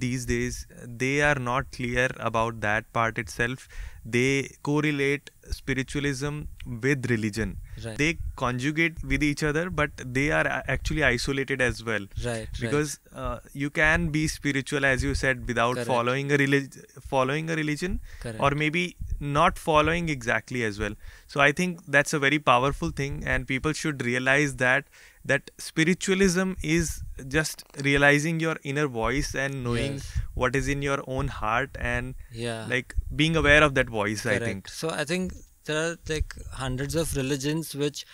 S3: these days, they are not clear about that part itself. They correlate spiritualism with religion.
S5: Right.
S3: They conjugate with each other, but they are actually isolated as well.
S5: right
S3: Because uh, you can be spiritual, as you said, without
S5: Correct.
S3: following a relig- following a religion,
S5: Correct.
S3: or maybe not following exactly as well. So I think that's a very powerful thing, and people should realize that that spiritualism is just realizing your inner voice and knowing
S5: Yes.
S3: what is in your own heart and
S5: yeah
S3: like being aware of that voice. I think.
S5: So I think there are like hundreds of religions which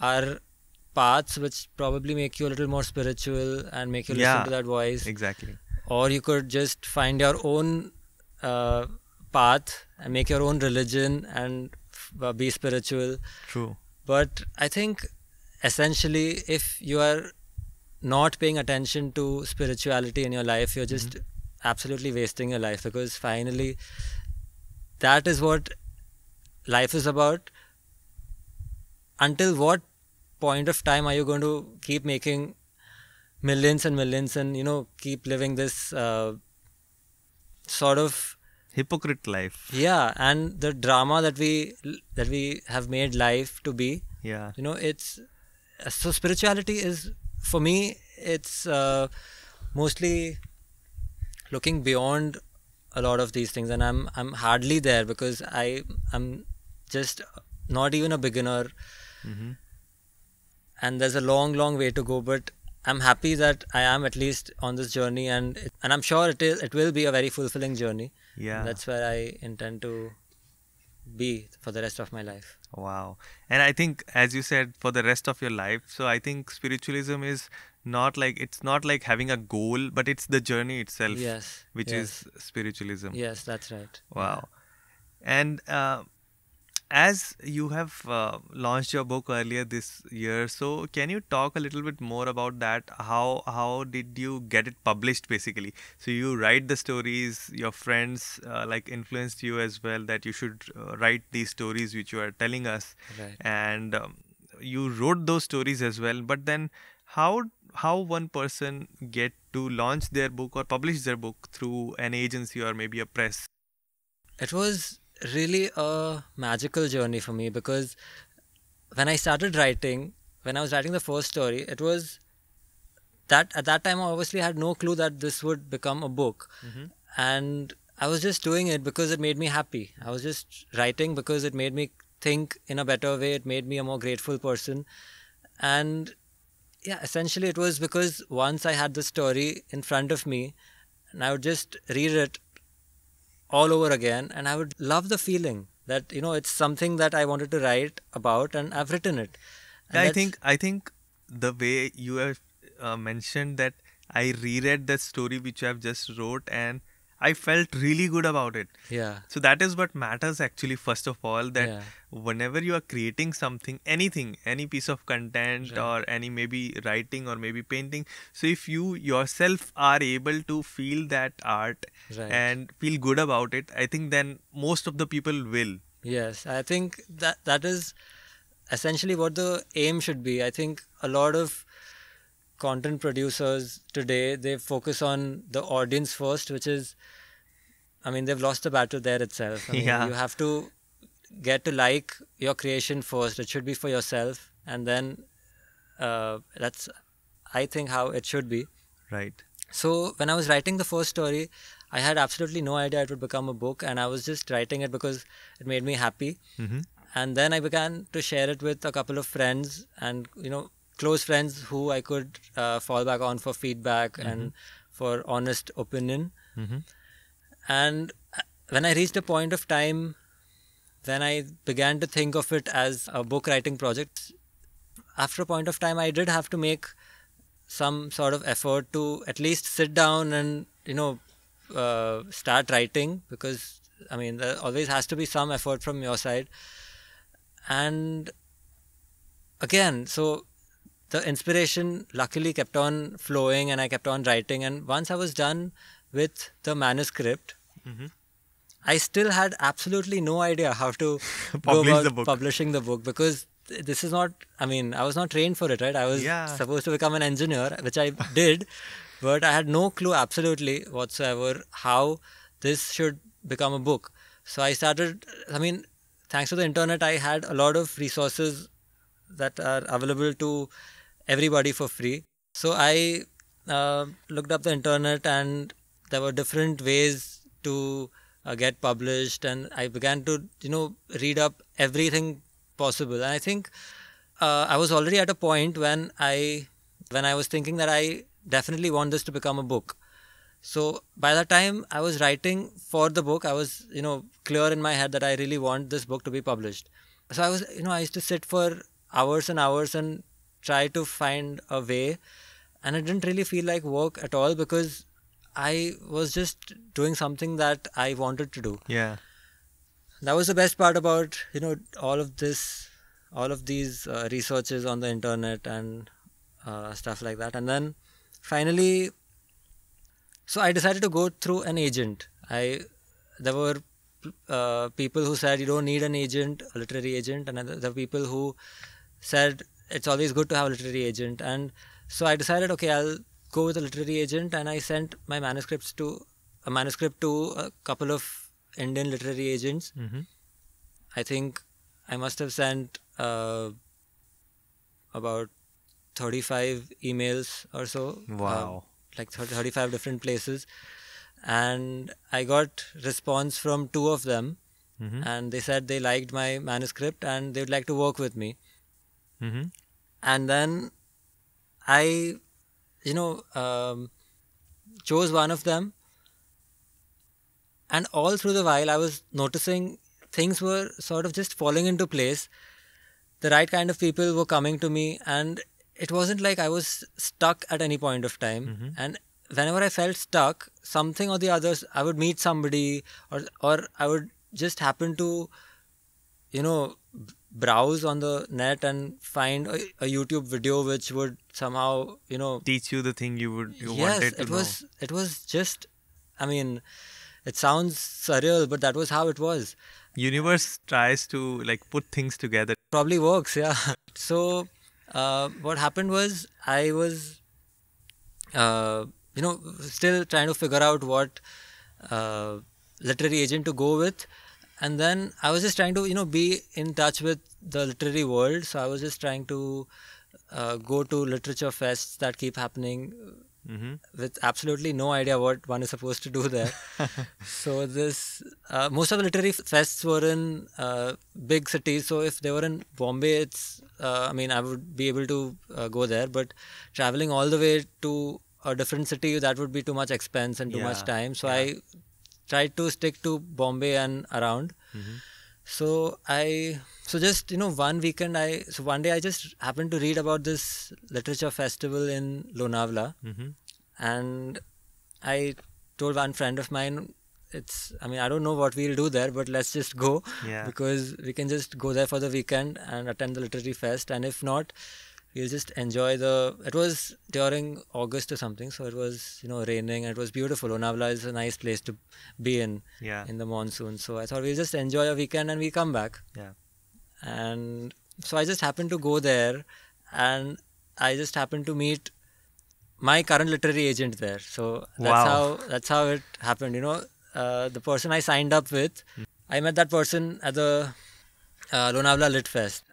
S5: are paths which probably make you a little more spiritual and make you
S3: Yeah.
S5: listen to that voice.
S3: Exactly.
S5: Or you could just find your own uh, path and make your own religion and f- uh, be spiritual.
S3: True.
S5: But I think essentially, if you are not paying attention to spirituality in your life, you're just absolutely wasting your life because finally, that is what life is about. Until what point of time are you going to keep making millions and millions and you know keep living this uh, sort of
S3: Hypocrite life.
S5: yeah and the drama that we that we have made life to be
S3: Yeah.
S5: you know it's so spirituality is for me it's uh, mostly looking beyond a lot of these things. And i'm i'm hardly there because i i'm just not even a beginner.
S3: Hmm
S5: and there's a long long way to go but i'm happy that i am at least on this journey. And it, and i'm sure it is it will be a very fulfilling journey.
S3: Yeah.
S5: that's where i intend to be for the rest of my life
S3: Wow. And I think, as you said, for the rest of your life, so I think spiritualism is not like, it's not like having a goal, but it's the journey itself,
S5: yes
S3: which
S5: yes,
S3: is spiritualism.
S5: yes that's right
S3: Wow. And uh, as you have uh, launched your book earlier this year, so can you talk a little bit more about that? How how did you get it published, basically? So you write the stories. Your friends uh, like influenced you as well that you should uh, write these stories which you are telling us,
S5: Right.
S3: and um, you wrote those stories as well. But then how how one person get to launch their book or publish their book through an agency or maybe a press?
S5: It was really a magical journey for me because when I started writing, when I was writing the first story, it was that at that time I obviously had no clue that this would become a book, mm-hmm. and I was just doing it because it made me happy. I was just writing because it made me think in a better way. It made me a more grateful person, and yeah, essentially it was because once I had the story in front of me, and I would just read it all over again, and I would love the feeling that you know it's something that I wanted to write about, and I've written it. And
S3: I think I think the way you have uh, mentioned that I reread the story which i've just wrote and I felt really good about it.
S5: yeah.
S3: So that is what matters actually first of all that
S5: Yeah.
S3: whenever you are creating something anything any piece of content
S5: Right.
S3: or any maybe writing or maybe painting so if you yourself are able to feel that art
S5: Right.
S3: and feel good about it I think then most of the people will
S5: Yes, I think that that is essentially what the aim should be. I think a lot of content producers today they focus on the audience first, which is, I mean, they've lost the battle there itself. I mean,
S3: Yeah.
S5: you have to get to like your creation first. It should be for yourself, and then uh, that's, I think, how it should be.
S3: right
S5: So when I was writing the first story, I had absolutely no idea it would become a book, and I was just writing it because it made me happy.
S3: mm-hmm.
S5: And then I began to share it with a couple of friends, and you know, close friends who I could uh, fall back on for feedback and for honest opinion.
S3: Mm-hmm.
S5: And uh, when I reached a point of time when I began to think of it as a book writing project, after a point of time, I did have to make some sort of effort to at least sit down and you know uh, start writing because I mean there always has to be some effort from your side and again so the inspiration luckily kept on flowing and I kept on writing and once I was done with the manuscript
S3: Mhm.
S5: I still had absolutely no idea how to go
S3: Publish
S5: about
S3: the book.
S5: publishing the book because this is not I mean I was not trained for it right I was
S3: Yeah.
S5: supposed to become an engineer which I did but I had no clue absolutely whatsoever how this should become a book so I started I mean thanks to the internet I had a lot of resources that are available to everybody for free. So I uh, looked up the internet and there were different ways to uh, get published and I began to you know read up everything possible. And I think uh, I was already at a point when I when I was thinking that I definitely want this to become a book. So by the time I was writing for the book. I was you know clear in my head that I really want this book to be published. So I was you know I used to sit for hours and hours and try to find a way and it didn't really feel like work at all because I was just doing something that I wanted to do.
S3: yeah
S5: That was the best part about you know all of this, all of these uh, researches on the internet and uh, stuff like that. And then finally, so I decided to go through an agent. I there were uh, people who said you don't need an agent, a literary agent, and there were people who said it's always good to have a literary agent. And so I decided, okay, I'll go with a literary agent, and I sent my manuscripts to a manuscript to a couple of Indian literary agents.
S3: mm-hmm.
S5: I think I must have sent uh, about 35 emails or so. uh,
S3: Wow.
S5: like 30, 35 different places. And I got response from two of them,
S3: Mm-hmm.
S5: and they said they liked my manuscript and they would like to work with me.
S3: Mm-hmm.
S5: And then I, you know, um, chose one of them. And all through the while, I was noticing things were sort of just falling into place. The right kind of people were coming to me, and it wasn't like I was stuck at any point of time. And whenever I felt stuck, something or the others, I would meet somebody, or or I would just happen to, you know, browse on the net and find a, a YouTube video which would somehow, you know,
S3: teach you the thing you would you
S5: yes,
S3: wanted to
S5: it
S3: know
S5: was it was just, I mean, it sounds surreal, but that was how it was.
S3: universe tries to like put things together
S5: Probably works, yeah. So, uh, what happened was I was, uh, you know, still trying to figure out what uh, literary agent to go with, and then I was just trying to, you know, be in touch with the literary world. So I was just trying to uh, go to literature fests that keep happening
S3: Mm-hmm.
S5: with absolutely no idea what one is supposed to do there. so this uh, most of the literary fests were in uh, big cities. So if they were in Bombay, it's uh, I mean I would be able to uh, go there, but traveling all the way to a different city that would be too much expense and too much time. So
S3: yeah.
S5: I tried to stick to Bombay and around.
S3: Mm-hmm.
S5: So I so just you know one weekend I so one day I just happened to read about this literature festival in Lonavala
S3: Mm-hmm.
S5: and I told one friend of mine it's I mean I don't know what we'll do there but let's just go
S3: Yeah.
S5: because we can just go there for the weekend and attend the literary fest and if not we'll just enjoy the it was during August or something so it was you know raining and it was beautiful Lonavala is a nice place to be in
S3: Yeah.
S5: in the monsoon so I thought we'll just enjoy a weekend and we come back
S3: Yeah.
S5: and so I just happened to go there, and I just happened to meet my current literary agent there. So that's
S3: Wow.
S5: how that's how it happened. You know, uh, the person I signed up with, I met that person at the uh, Lonavala Lit Fest.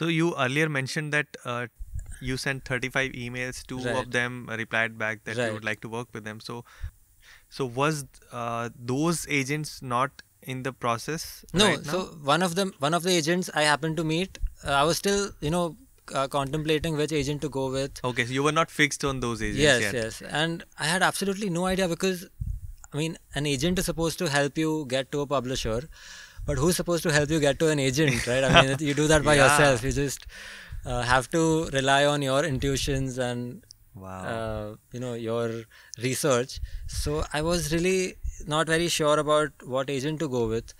S3: So you earlier mentioned that uh, you sent 35 emails. Two
S5: Right.
S3: of them replied back that you would like to work with them. So, so was uh, those agents not in the process?
S5: No,
S3: right
S5: so one of them, one of the agents I happened to meet, uh, I was still, you know, uh, contemplating which agent to go with.
S3: okay, so you were not fixed on those agents
S5: yes,
S3: yet.
S5: yes, and I had absolutely no idea because, I mean, an agent is supposed to help you get to a publisher, but who's supposed to help you get to an agent, right? I mean, you do that by
S3: Yeah.
S5: yourself. You just uh, have to rely on your intuitions and
S3: Wow.
S5: uh, you know your research. So I was really not very sure about what agent to go with,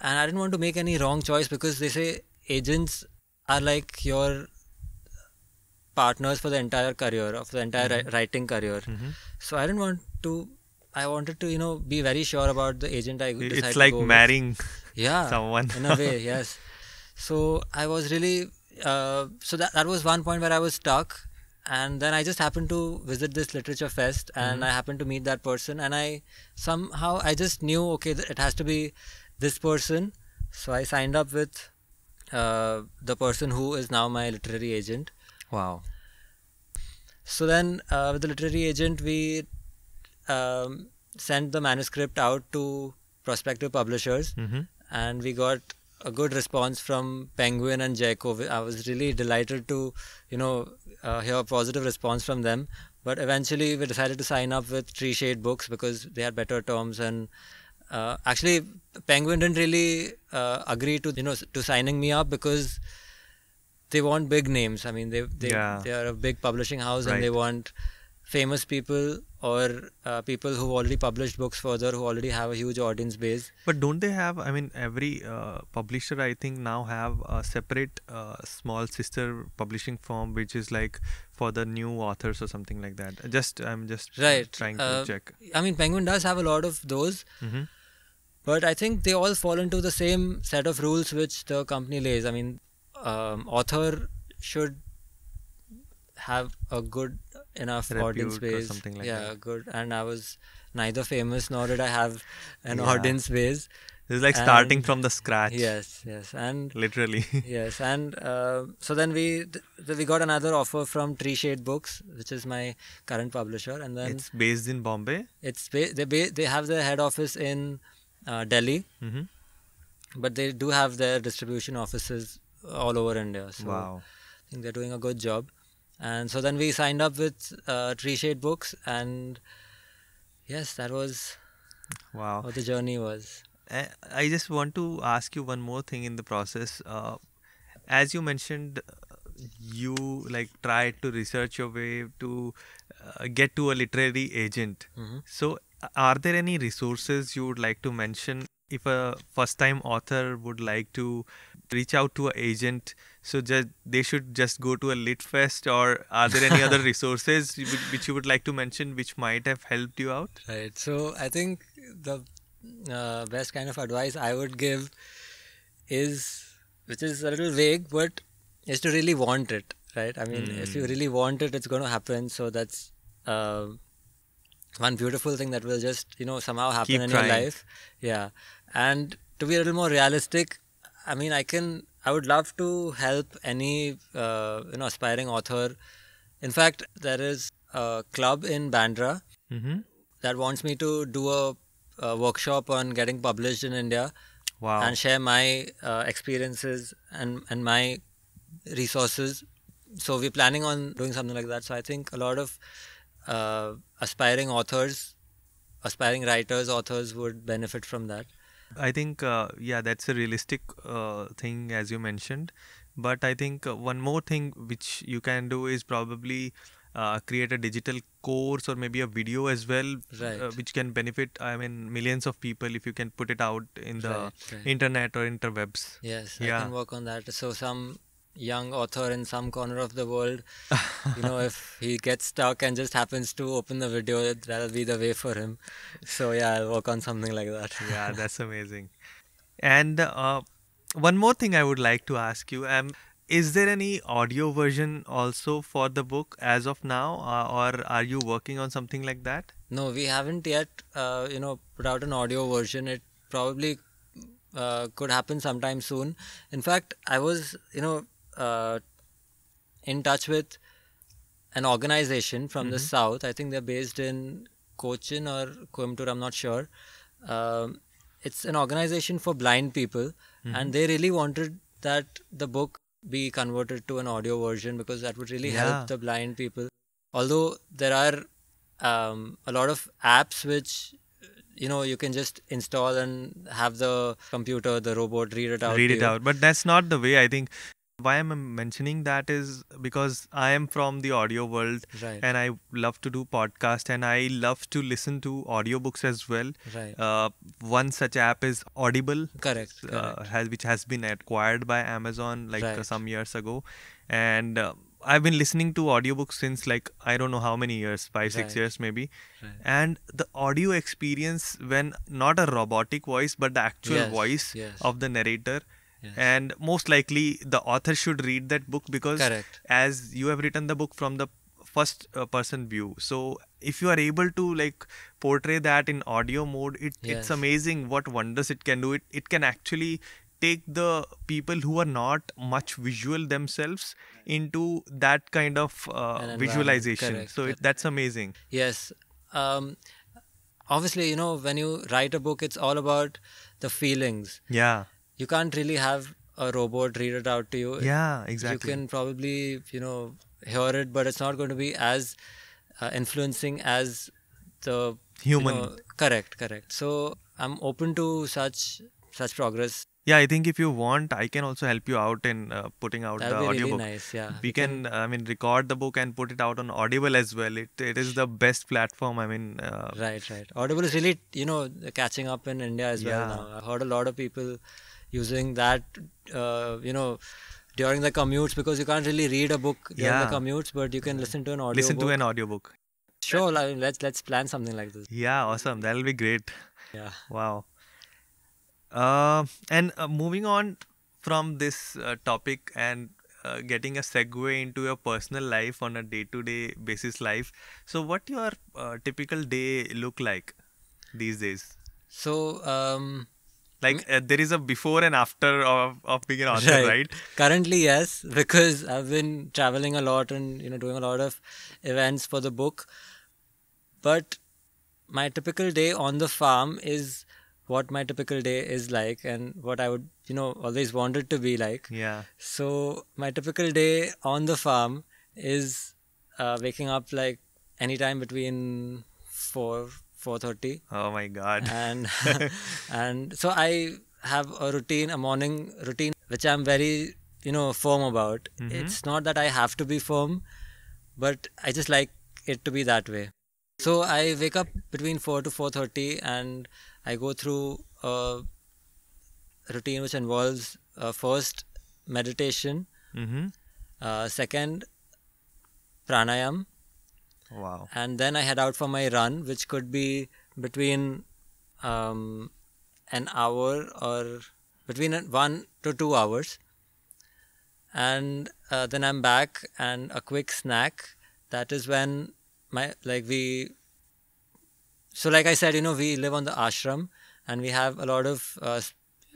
S5: and I didn't want to make any wrong choice because they say agents are like your partners for the entire career of the entire
S3: Mm-hmm.
S5: writing career. So I didn't want to. I wanted to, you know, be very sure about the agent I
S3: it's
S5: to
S3: like
S5: marrying with. Yeah.
S3: Someone.
S5: in a way yes. So i was really uh, so that, that was one point where i was stuck. And then i just happened to visit this literature fest and i happened to meet that person. And i somehow i just knew okay it has to be this person. So i signed up with uh, the person who is now my literary agent.
S3: Wow.
S5: so then, uh, with the literary agent, we um, sent the manuscript out to prospective publishers,
S3: Mm-hmm.
S5: And we got a good response from Penguin and Jaico. I was really delighted to, you know, uh, hear a positive response from them. But eventually, we decided to sign up with Tree Shade Books because they had better terms and. Uh, actually, Penguin didn't really uh, agree to you know to signing me up because they want big names. I mean, they they
S3: Yeah.
S5: they are a big publishing house and they want famous people or uh, people who've already published books further who already have a huge audience base.
S3: But don't they have? I mean, every uh, publisher I think now have a separate uh, small sister publishing firm, which is like for the new authors or something like that. Just I'm just
S5: Right.
S3: trying to
S5: Uh,
S3: check.
S5: I mean, Penguin does have a lot of those,
S3: hmm
S5: but I think they all fall into the same set of rules which the company lays. I mean, um, author should have a good enough audience
S3: Repute or
S5: base.
S3: something like
S5: yeah,
S3: that.
S5: good. And I was neither famous nor did I have an
S3: Yeah.
S5: audience base.
S3: It's like starting from the scratch.
S5: Yes, yes, and
S3: Literally.
S5: yes, and uh, so then we th- we got another offer from Tree Shade Books, which is my current publisher, and then
S3: it's based in Bombay.
S5: it's ba- they ba- they have their head office in uh, Delhi,
S3: hmm
S5: but they do have their distribution offices all over India. So
S3: wow.
S5: I think they're doing a good job. And so then we signed up with uh, Tree Shade Books, and yes, that was
S3: Wow.
S5: how the journey was.
S3: I just want to ask you one more thing in the process. Uh, as you mentioned, uh, you like tried to research your way to uh, get to a literary agent.
S5: Mhm.
S3: So, are there any resources you would like to mention if a first-time author would like to reach out to an agent? So, just they should just go to a lit fest, or are there any other resources which you would like to mention which might have helped you out?
S5: Right. So I think the uh, best kind of advice I would give is, which is a little vague, but is to really want it. Right. I mean, if you
S3: Hmm.
S5: really want it, it's going to happen. So that's uh, one beautiful thing that will just you know somehow happen
S3: Keep
S5: in
S3: trying.
S5: your life. Yeah. And to be a little more realistic, I mean, I can I would love to help any uh, you know aspiring author. In fact, there is a club in Bandra
S3: Mm-hmm.
S5: that wants me to do a, a workshop on getting published in India
S3: Wow.
S5: and share my uh, experiences and and my resources. So we're planning on doing something like that. So I think a lot of uh, aspiring authors, aspiring writers, authors would benefit from that.
S3: I think, uh, yeah, that's a realistic uh, thing as you mentioned. But I think uh, one more thing which you can do is probably uh, create a digital course or maybe a video as well,
S5: Right.
S3: uh, which can benefit, I mean, millions of people if you can put it out in the
S5: Right, right.
S3: internet or interwebs.
S5: Yes,
S3: Yeah.
S5: I can work on that. So some young author in some corner of the world, you know, if he gets stuck and just happens to open the video, that'll be the way for him. So yeah, I'll work on something like that.
S3: yeah, that's amazing. And uh, one more thing I would like to ask you: um, Is there any audio version also for the book as of now, uh, or are you working on something like that?
S5: No, we haven't yet, uh, you know, put out an audio version. It probably uh, could happen sometime soon. In fact, I was, you know, uh, in touch with an organization from the south. I think they're based in Cochin or Coimbatore. I'm not sure. Um, it's an organization for blind people, and they really wanted that the book be converted to an audio version because that would really
S3: Yeah.
S5: help the blind people. Although there are um, a lot of apps which you know you can just install and have the computer, the robot read it out.
S3: Read it out. But that's not the way I think. Why I'm mentioning that is because I am from the audio world
S5: Right.
S3: and I love to do podcast and I love to listen to audiobooks as well.
S5: Right.
S3: Uh, one such app is Audible.
S5: Correct.
S3: uh,
S5: correct.
S3: has which has been acquired by Amazon like uh,
S5: Right.
S3: some years ago, and uh, I've been listening to audiobooks since like I don't know how many years, five six years maybe,
S5: Right.
S3: and the audio experience when not a robotic voice but the actual
S5: Yes,
S3: voice
S5: yes.
S3: of the narrator.
S5: Yes.
S3: And most likely, the author should read that book because,
S5: Correct.
S3: as you have written the book from the first uh, person view, so if you are able to like portray that in audio mode, it it's amazing what wonders it can do. It it can actually take the people who are not much visual themselves into that kind of uh, visualization.
S5: Correct,
S3: so it, that's amazing.
S5: Yes. Um, obviously, you know, when you write a book, it's all about the feelings.
S3: Yeah.
S5: You can't really have a robot read it out to you.
S3: Yeah. Exactly.
S5: You can probably, you know, hear it, but it's not going to be as uh, influencing as the you
S3: Human.
S5: know- correct, correct. So I'm open to such such progress.
S3: Yeah, I think if you want, I can also help you out in uh, putting out
S5: That'll
S3: the
S5: be really
S3: audiobook.
S5: nice. Yeah.
S3: we can i mean record the book and put it out on audible as well it, it is the best platform i mean uh,
S5: Right, right. Audible is really, you know, catching up in India as well now. I've heard a lot of people using that, uh, you know, during the commutes because you can't really read a book during
S3: Yeah.
S5: the commutes, but you can listen to an audio.
S3: listen to an audiobook
S5: Sure, like, let's let's plan something like this.
S3: yeah awesome that'll be great
S5: Yeah.
S3: wow uh, and uh, moving on from this uh, topic and uh, getting a segue into your personal life on a day-to-day basis life so what your uh, typical day look like these days
S5: So, um,
S3: like uh, there is a before and after of, of being an author right,
S5: Currently, yes, because I've been traveling a lot and you know doing a lot of events for the book. But my typical day on the farm is what my typical day is like, and what I would you know always wanted to be like.
S3: yeah
S5: So my typical day on the farm is uh, waking up like anytime between four four thirty
S3: oh my god
S5: and and so I have a routine, a morning routine, which I'm very you know firm about. It's not that I have to be firm, but I just like it to be that way. So I wake up between four to four thirty, and I go through a routine which involves uh, first meditation,
S3: mm-hmm.
S5: uh, second pranayam,
S3: wow
S5: and then I head out for my run, which could be between um, an hour or between one to two hours. And uh, then I'm back and a quick snack. That is when my like we. So like I said, you know, we live on the ashram, and we have a lot of uh,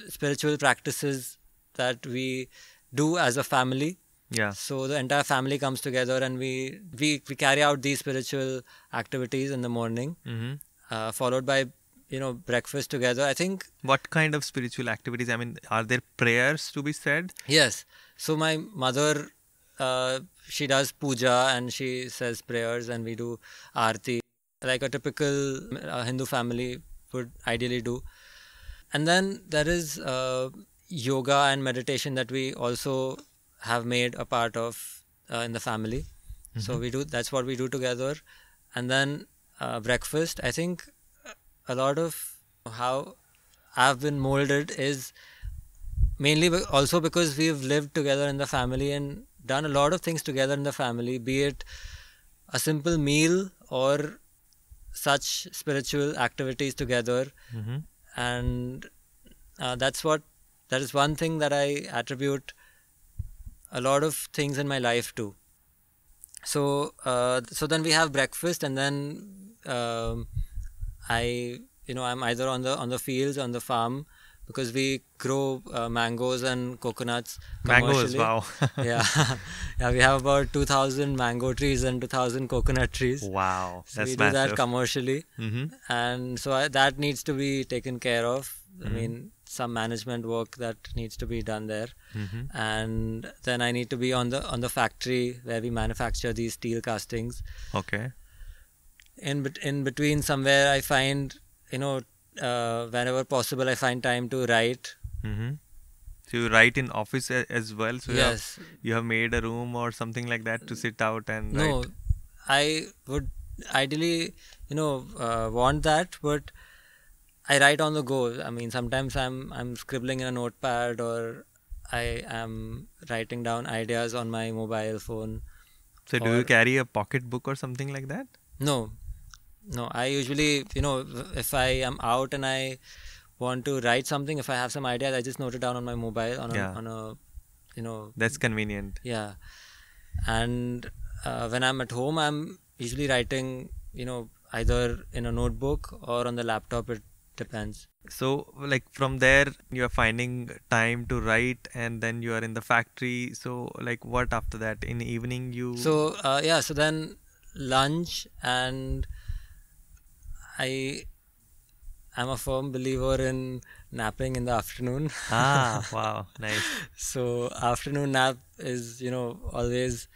S5: spiritual practices that we do as a family.
S3: Yeah.
S5: So the entire family comes together and we we, we carry out these spiritual activities in the morning,
S3: hmm
S5: uh, followed by you know breakfast together. I think
S3: What kind of spiritual activities? I mean, are there prayers to be said?
S5: yes. So my mother, uh, she does puja and she says prayers and we do aarti like a typical uh, Hindu family would ideally do. And then there is uh, yoga and meditation that we also have made a part of uh, in the family. So we do that's what we do together. And then uh, breakfast. I think a lot of how I've been molded is mainly also because we've lived together in the family and done a lot of things together in the family, be it a simple meal or such spiritual activities together
S3: hmm
S5: and uh, that's what that is one thing that i attribute a lot of things in my life too. So uh, so then we have breakfast and then um, i you know i'm either on the on the fields on the farm because we grow uh, mangoes and coconuts
S3: Mangoes, wow.
S5: yeah. Yeah we have about 2000 mango trees and 2000 coconut trees.
S3: Wow.
S5: so
S3: That's
S5: we do that commercially.
S3: Hmm
S5: and so I, that needs to be taken care of. I
S3: Mhm.
S5: mean some management work that needs to be done there
S3: hmm
S5: and then i need to be on the on the factory where we manufacture these steel castings
S3: Okay.
S5: in in between somewhere i find you know uh, whenever possible i find time to write
S3: mm-hmm. So you write in office as well. So you have,
S5: yes
S3: you have made a room or something like that to sit out and
S5: no
S3: write.
S5: i would ideally you know uh, want that but i write on the go i mean sometimes i'm i'm scribbling in a notepad or i am writing down ideas on my mobile phone
S3: So do you carry a pocket book or something like that?
S5: no no i usually you know if i am out and i want to write something if i have some ideas i just note it down on my mobile on a,
S3: Yeah.
S5: on a you know
S3: That's convenient.
S5: yeah and uh, when i'm at home i'm usually writing you know either in a notebook or on the laptop it depends
S3: So like from there you are finding time to write and then you are in the factory. So like what after that? In the evening you
S5: so uh, yeah so then lunch and i i'm a firm believer in napping in the afternoon
S3: Ah wow nice.
S5: so afternoon nap is you know always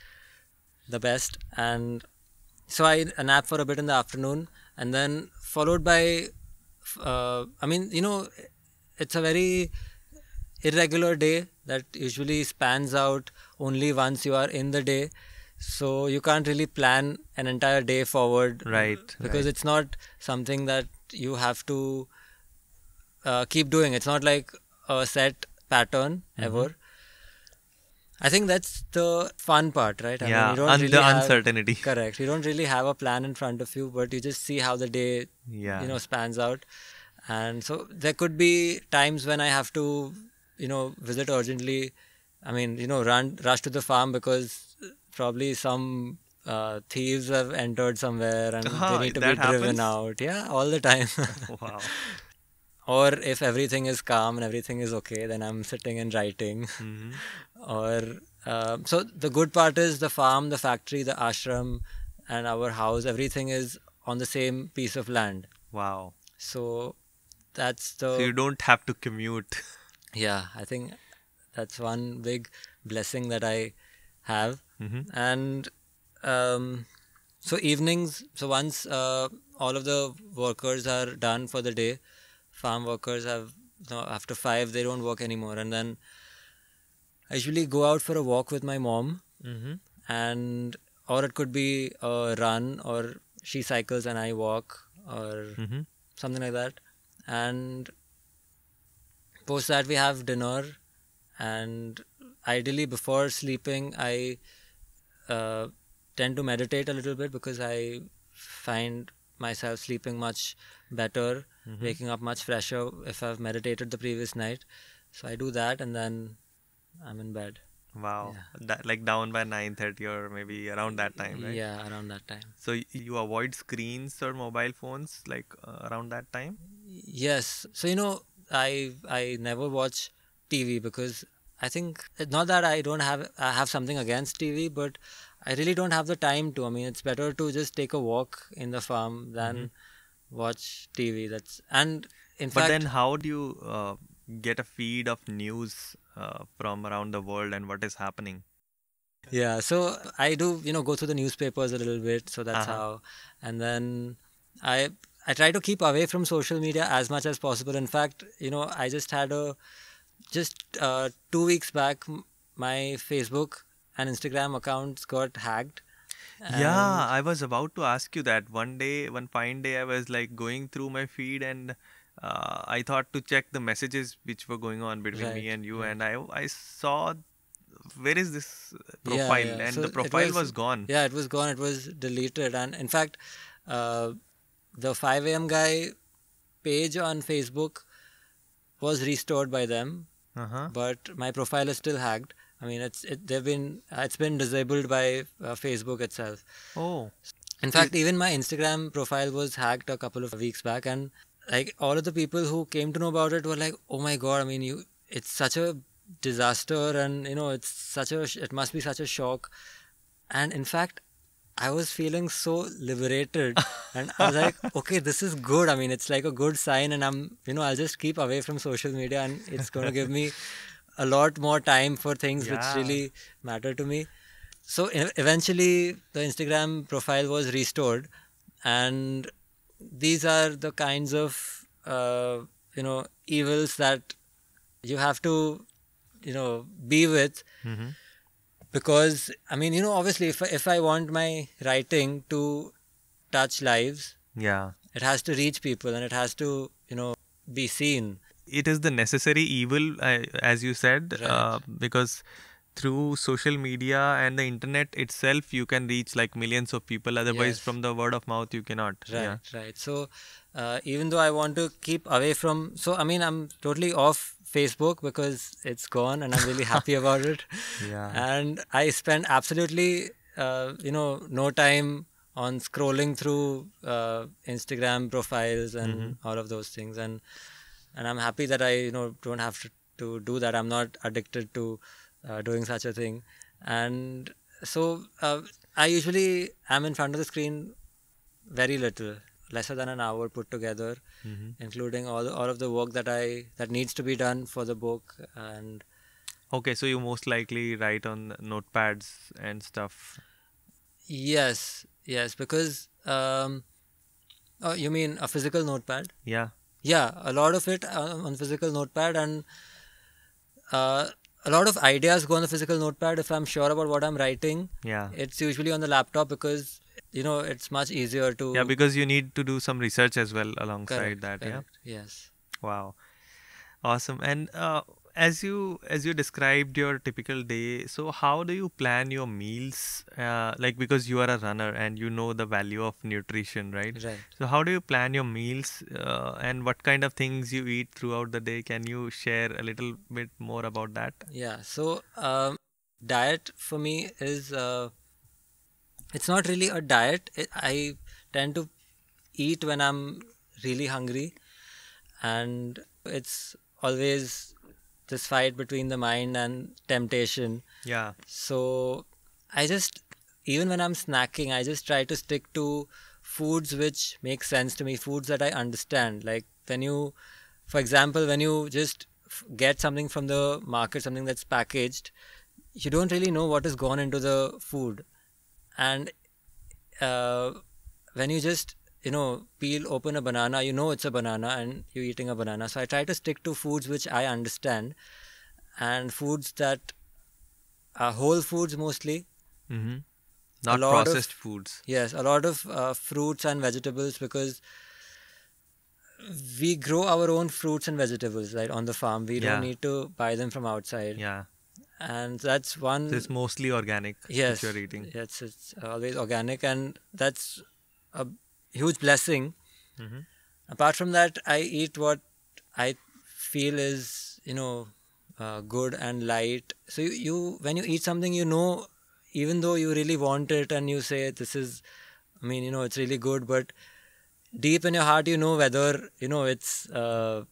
S5: the best and so i nap for a bit in the afternoon and then followed by uh, i mean you know it's a very irregular day that usually spans out only once you are in the day so you can't really plan an entire day forward
S3: Right,
S5: because
S3: right.
S5: it's not something that you have to uh, keep doing it's not like a set pattern
S3: Mm-hmm.
S5: ever i think that's the fun part right I
S3: Yeah,
S5: you don't really
S3: the
S5: have-
S3: uncertainty.
S5: correct you don't really have a plan in front of you but you just see how the day
S3: Yeah.
S5: you know spans out and so there could be times when i have to you know visit urgently i mean you know run rush to the farm because probably some uh, thieves have entered somewhere and
S3: Ah,
S5: they need to be driven
S3: happens?
S5: out yeah all the time
S3: wow.
S5: Or if everything is calm and everything is okay then i'm sitting and writing.
S3: Hmm
S5: or uh, so the good part is the farm the factory the ashram and our house everything is on the same piece of land.
S3: Wow.
S5: so that's the
S3: So you don't have to commute.
S5: yeah i think that's one big blessing that i have.
S3: Hmm
S5: and um, so evenings so once uh, all of the workers are done for the day farm workers have no, after five they don't work anymore. And then i usually go out for a walk with my mom.
S3: Hmm
S5: and or it could be a run or she cycles and i walk or
S3: hmm
S5: something like that. And post that we have dinner. And ideally before sleeping i uh, tend to meditate a little bit because i find myself sleeping much better waking up much fresher if i've meditated the previous night so i do that and then i'm in bed
S3: Wow. That, like down by 9:30 or maybe around that time, right?
S5: yeah around that time
S3: So y- you avoid screens or mobile phones like uh, around that time?
S5: Yes. So you know, I I never watch TV because I think not that I don't have I have something against TV, but I really don't have the time to. I mean, it's better to just take a walk in the farm than watch TV. That's and in
S3: Mm-hmm. But then, how do you uh, get a feed of news uh, from around the world and what is happening?
S5: Yeah, so I do, you know, go through the newspapers a little bit, so that's
S3: Uh-huh.
S5: how. And then I I try to keep away from social media as much as possible. In fact, you know, I just had a just uh, two weeks back, my Facebook and Instagram accounts got hacked.
S3: Yeah, I was about to ask you that. One day, one fine day, I was like going through my feed and uh, I thought to check the messages which were going on between me and you, and I I saw where is this profile,
S5: yeah.
S3: and
S5: So
S3: the profile was, gone.
S5: Yeah, it was gone. It was deleted, and in fact, uh, the 5 a.m. guy page on Facebook was restored by them,
S3: Uh-huh.
S5: but my profile is still hacked. I mean, it's it, they've been it's been disabled by uh, Facebook itself.
S3: Oh,
S5: In fact, even my Instagram profile was hacked a couple of weeks back, and like all of the people who came to know about it were like, "Oh my god! I mean, you, it's such a disaster, and you know, it's such a, it must be such a shock." And in fact, I was feeling so liberated, and I was like, "Okay, this is good. I mean, it's like a good sign, and I'm, you know, I'll just keep away from social media, and it's going to give me a lot more time for things
S3: Yeah.
S5: which really matter to me." So eventually, the Instagram profile was restored, and these are the kinds of uh, you know evils that you have to you know be with
S3: Mhm.
S5: because I mean you know obviously if if I want my writing to touch lives,
S3: yeah.
S5: it has to reach people and it has to you know be seen.
S3: It is the necessary evil uh, as you said
S5: Right.
S3: uh, because through social media and the internet itself you can reach like millions of people otherwise
S5: Yes.
S3: from the word of mouth you cannot
S5: Right,
S3: yeah
S5: right. So, uh, even though I want to keep away from, so I mean, I'm totally off Facebook because it's gone, and I'm really happy about it.
S3: Yeah.
S5: And I spend absolutely, uh, you know, no time on scrolling through uh, Instagram profiles and
S3: Mm-hmm.
S5: all of those things, and and I'm happy that I, you know, don't have to, to do that. I'm not addicted to uh, doing such a thing, and so uh, I usually am in front of the screen very little lesser than an hour put together
S3: Mhm.
S5: including all all of the work that i that needs to be done for the book. And
S3: okay so you most likely write on notepads and stuff.
S5: Yes yes because um oh you mean a physical notepad?
S3: Yeah
S5: yeah a lot of it uh, on physical notepad and uh, a lot of ideas go on the physical notepad if i'm sure about what i'm writing.
S3: Yeah.
S5: It's usually on the laptop because you know it's much easier to
S3: yeah because you need to do some research as well alongside
S5: correct,
S3: that
S5: correct, yes.
S3: Wow. Awesome. And uh, as you as you described your typical day so how do you plan your meals uh, like because you are a runner and you know the value of nutrition right
S5: right
S3: so how do you plan your meals uh, and what kind of things you eat throughout the day can you share a little bit more about that
S5: Yeah. So um, diet for me is uh, it's not really a diet. I tend to eat when I'm really hungry, and it's always this fight between the mind and temptation.
S3: yeah
S5: So I just even when I'm snacking, I just try to stick to foods which make sense to me, foods that I understand. Like when you, for example, when you just f- get something from the market, something that's packaged, you don't really know what has gone into the food, and uh, when you just you know peel open a banana, you know it's a banana and you're eating a banana. So I try to stick to foods which I understand, and foods that are whole foods mostly.
S3: mm-hmm. not
S5: lot of-
S3: processed foods
S5: Yes, a lot of uh, fruits and vegetables because we grow our own fruits and vegetables right on the farm. We
S3: Yeah.
S5: don't need to buy them from outside,
S3: yeah
S5: and that's one.
S3: so it's mostly organic
S5: yes,
S3: you're eating
S5: Yes, it's always organic, and that's a huge blessing.
S3: Mhm.
S5: Apart from that, I eat what I feel is you know uh, good and light. So you, you when you eat something, you know, even though you really want it, and you say this is, I mean, you know, it's really good, but deep in your heart, you know whether you know it's uh,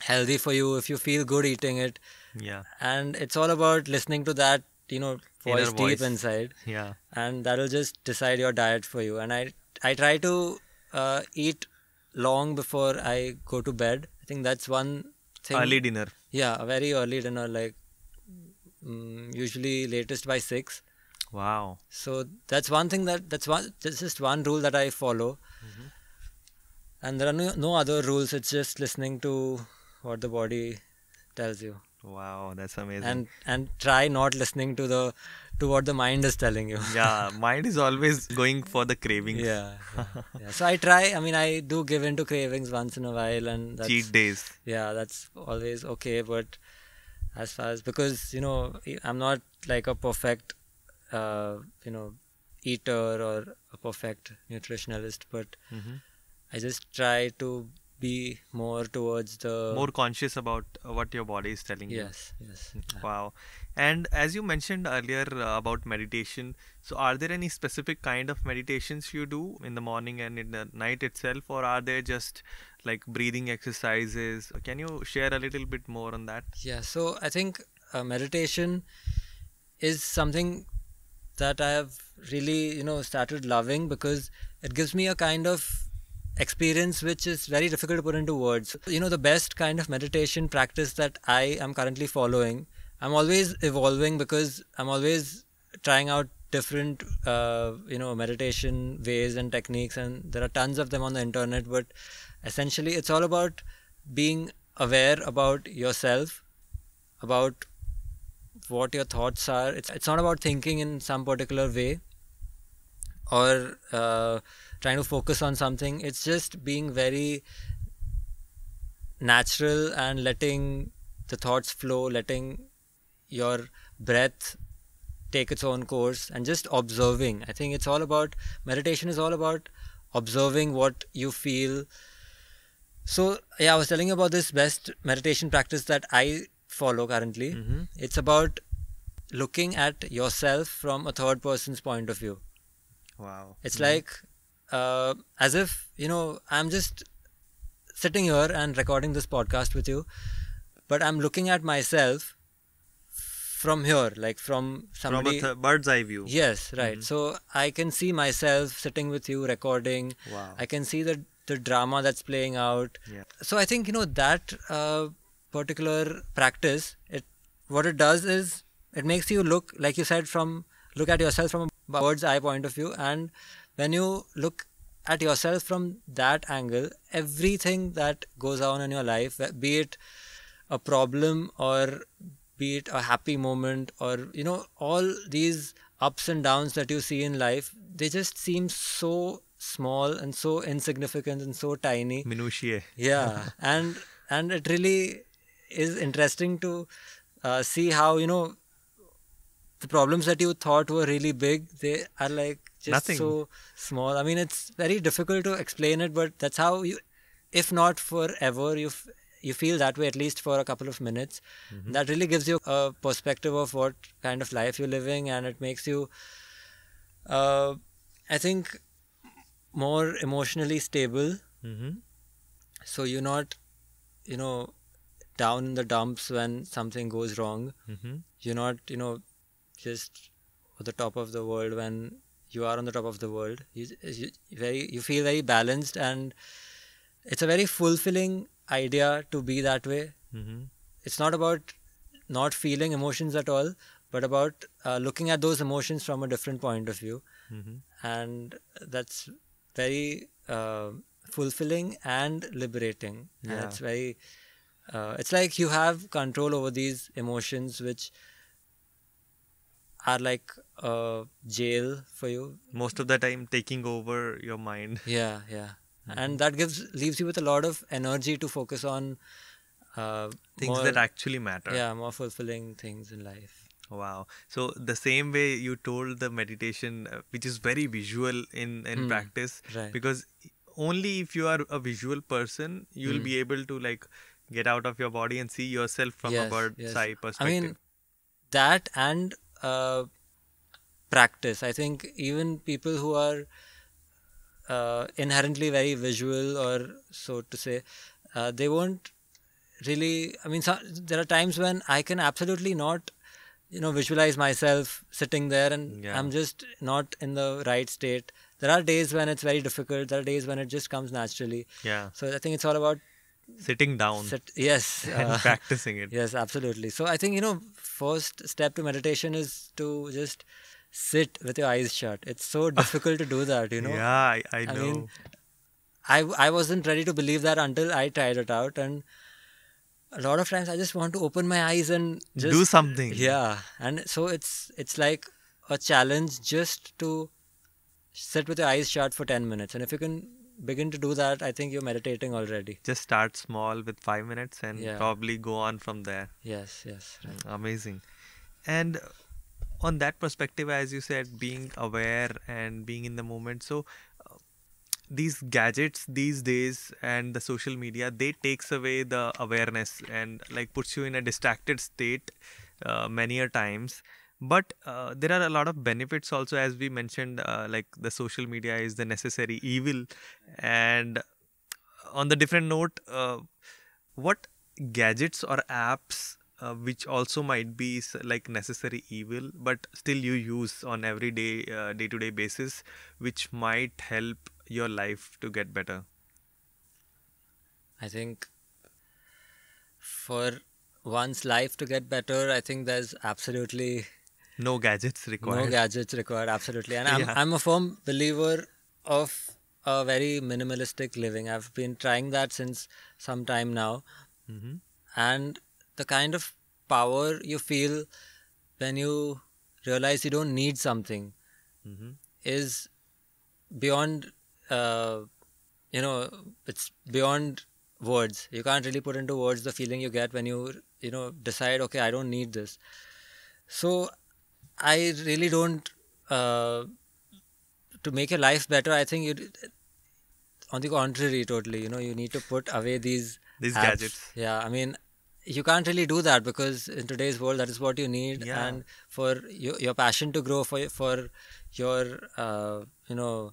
S5: healthy for you. If you feel good eating it,
S3: Yeah.
S5: and it's all about listening to that you know
S3: Inner
S5: voice deep
S3: voice.
S5: inside
S3: Yeah.
S5: and that'll just decide your diet for you and i i try to uh, eat long before i go to bed i think that's one thing
S3: Early dinner.
S5: yeah a very early dinner like mm, usually latest by 6
S3: Wow.
S5: so that's one thing that that's one that's just one rule that i follow
S3: Mm-hmm.
S5: and there are no, no other rules it's just listening to what the body tells you
S3: Wow, that's amazing.
S5: and and try not listening to the to what the mind is telling you
S3: yeah, mind is always going for the cravings.
S5: yeah, yeah, yeah. so i try i mean i do give in to cravings once in a while and that's
S3: Cheat days.
S5: yeah that's always okay but as far as because you know i'm not like a perfect uh, you know eater or a perfect nutritionalist but
S3: Mhm.
S5: i just try to be more towards the
S3: More conscious about uh, what your body is telling you.
S5: yes yes
S3: Wow. And as you mentioned earlier uh, about meditation, so are there any specific kind of meditations you do in the morning and in the night itself, or are they just like breathing exercises? Can you share a little bit more on that?
S5: Yeah, so I think uh, meditation is something that I have really, you know, started loving because it gives me a kind of experience which is very difficult to put into words. You know, the best kind of meditation practice that I am currently following, I'm always evolving because I'm always trying out different, uh, you know, meditation ways and techniques, and there are tons of them on the internet. But essentially, it's all about being aware about yourself, about what your thoughts are. It's it's not about thinking in some particular way or uh, trying to focus on something. It's just being very natural and letting the thoughts flow, letting your breath take its own course and just observing. I think it's all about meditation is all about observing what you feel. So yeah, I was telling you about this best meditation practice that I follow currently.
S3: Mhm.
S5: It's about looking at yourself from a third person's point of view.
S3: Wow.
S5: It's like uh, as if you know I'm just sitting here and recording this podcast with you, but I'm looking at myself from here, like from
S3: From a
S5: somebody.
S3: th- bird's eye view.
S5: Yes, right. So I can see myself sitting with you recording.
S3: Wow.
S5: I can see the the drama that's playing out.
S3: Yeah.
S5: So I think you know that uh, particular practice. It what it does is it makes you look like you said from look at yourself from a bird's eye point of view, and when you look at yourself from that angle, everything that goes on in your life, be it a problem or be it a happy moment or you know all these ups and downs that you see in life they just seem so small and so insignificant and so tiny
S3: Minutiae.
S5: yeah and and it really is interesting to uh, see how you know the problems that you thought were really big they are like just
S3: Nothing.
S5: so small i mean it's very difficult to explain it but that's how you if not forever you f- you feel that way at least for a couple of minutes that really gives you a perspective of what kind of life you're living and it makes you uh, i think more emotionally stable
S3: Mm-hmm.
S5: so you're not you know down in the dumps when something goes wrong
S3: Mm-hmm.
S5: you're not you know just at the top of the world when you are on the top of the world you, you very you feel very balanced and it's a very fulfilling idea to be that way
S3: Mm-hmm.
S5: it's not about not feeling emotions at all but about uh, looking at those emotions from a different point of view
S3: Mm-hmm.
S5: and that's very uh, fulfilling and liberating and
S3: Yeah.
S5: it's very uh, it's like you have control over these emotions which are like a jail for you
S3: Most of the time, taking over your mind.
S5: yeah yeah and that gives leaves you with a lot of energy to focus on uh,
S3: Things
S5: more,
S3: that actually matter.
S5: yeah more fulfilling things in life
S3: Wow. So the same way you told the meditation, uh, which is very visual in in
S5: Hmm.
S3: practice,
S5: Right.
S3: because only if you are a visual person, you'll
S5: Hmm.
S3: be able to like get out of your body and see yourself from a bird's
S5: yes.
S3: eye perspective.
S5: I mean, that and uh, practice. I think even people who are uh, inherently very visual, or so to say, uh, they won't really. I mean, so, there are times when I can absolutely not, you know, visualize myself sitting there, and
S3: Yeah.
S5: I'm just not in the right state. There are days when it's very difficult. There are days when it just comes naturally.
S3: Yeah.
S5: So I think it's all about
S3: Sitting down
S5: sit, yes,
S3: and
S5: uh,
S3: practicing it.
S5: Yes, absolutely. So I think you know, first step to meditation is to just sit with your eyes shut. It's so difficult to do that, you know.
S3: Yeah, I, I
S5: I
S3: know.
S5: mean, I I wasn't ready to believe that until I tried it out, and a lot of times I just want to open my eyes and just
S3: Do something.
S5: Yeah, and so it's it's like a challenge just to sit with your eyes shut for ten minutes, and if you can begin to do that, I think you're meditating already.
S3: Just start small with five minutes and
S5: Yeah.
S3: probably go on from there.
S5: Yes, yes, right.
S3: Amazing. And on that perspective, as you said, being aware and being in the moment. So uh, these gadgets these days and the social media, they takes away the awareness and like puts you in a distracted state uh, many a times. But uh, there are a lot of benefits also, as we mentioned, uh, like the social media is the necessary evil. And on the different note, uh, what gadgets or apps uh, which also might be like necessary evil but still you use on everyday uh, day to day basis which might help your life to get better
S5: I think for one's life to get better, I think there's absolutely
S3: no gadgets required
S5: no gadgets required. Absolutely, and I'm
S3: Yeah.
S5: I'm a firm believer of a very minimalistic living. I've been trying that since some time now,
S3: Mhm.
S5: and the kind of power you feel when you realize you don't need something
S3: Mhm.
S5: is beyond uh, you know it's beyond words you can't really put into words the feeling you get when you you know decide okay i don't need this so i really don't uh, to make your life better i think you on the contrary totally you know you need to put away these
S3: These
S5: apps.
S3: gadgets.
S5: yeah i mean you can't really do that because in today's world that is what you need
S3: Yeah.
S5: and for your, your passion to grow for for your uh, you know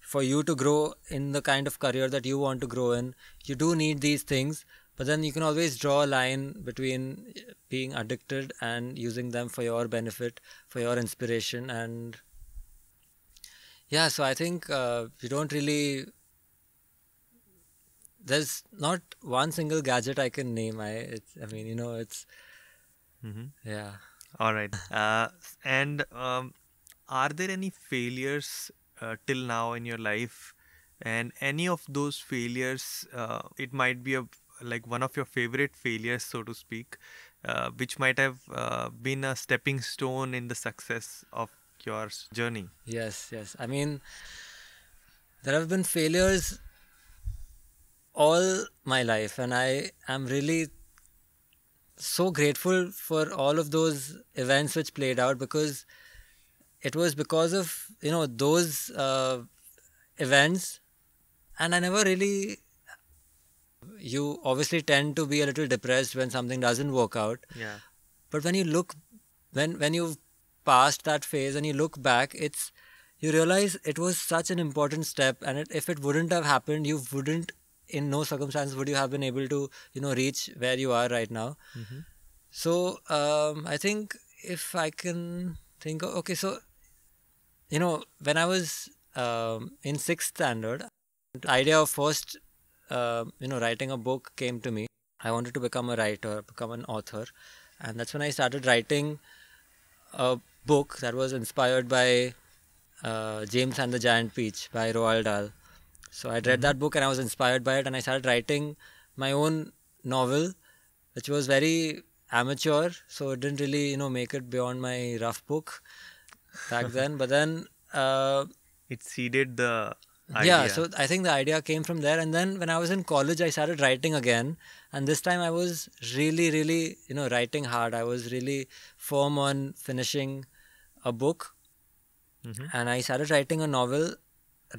S5: for you to grow in the kind of career that you want to grow in you do need these things but then you can always draw a line between being addicted and using them for your benefit for your inspiration. And yeah so i think uh, we don't really there's not one single gadget i can name. I it's i mean you know it's
S3: Mhm.
S5: yeah.
S3: All right. Uh, and um, are there any failures uh, till now in your life? And any of those failures uh, it might be a like one of your favorite failures so to speak uh, which might have uh, been a stepping stone in the success of your journey
S5: Yes, yes. I mean, there have been failures all my life, and I am really so grateful for all of those events which played out because it was because of you know those uh, events, and I never really. You obviously tend to be a little depressed when something doesn't work out,
S3: yeah.
S5: But when you look when when you've passed that phase and you look back it's you realize it was such an important step and it, if it wouldn't have happened you wouldn't in no circumstance would you have been able to you know reach where you are right now.
S3: Mhm.
S5: so um, i think if i can think of, okay so you know when i was um, in sixth standard the idea of first uh, you know writing a book came to me. I wanted to become a writer become an author. And that's when i started writing a book that was inspired by uh, james and the giant peach by roald dahl. So i'd read that book and i was inspired by it and i started writing my own novel which was very amateur so it didn't really you know make it beyond my rough book back then. But then uh,
S3: it seeded the
S5: yeah so i think the idea came from there. And then when i was in college i started writing again. And this time i was really really you know writing hard. I was really firm on finishing a book.
S3: Mhm.
S5: and i started writing a novel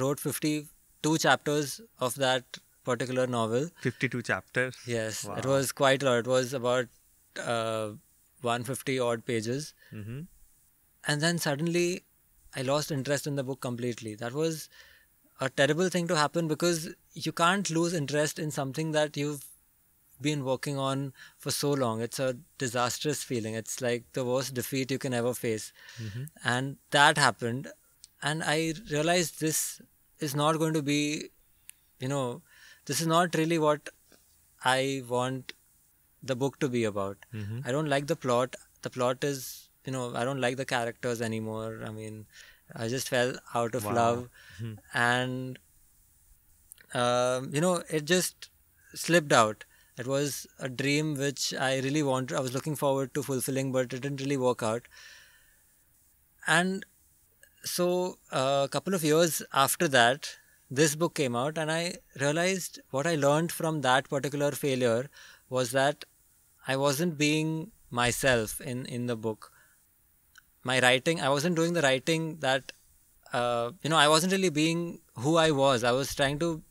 S5: wrote 52 chapters of that particular novel.
S3: 52 chapters?
S5: Yes it was quite a lot. It was about uh, 150 odd pages.
S3: Hmm
S5: and then suddenly I lost interest in the book completely. That was a terrible thing to happen because you can't lose interest in something that you've been working on for so long. It's a disastrous feeling. It's like the worst defeat you can ever face. Mm-hmm. And that happened. And I realized this is not going to be, you know, this is not really what I want the book to be about. Mm-hmm. I don't like the plot. The plot is, you know, I don't like the characters anymore. I mean, I just fell out of
S3: Wow.
S5: love. And, um, you know, it just slipped out. It was a dream which I really wanted, I was looking forward to fulfilling, but it didn't really work out. And so, uh, a couple of years after that, this book came out, and I realized what I learned from that particular failure was that I wasn't being myself in, in the book. My writing, I wasn't doing the writing that, uh, you know, I wasn't really being who I was. I was trying to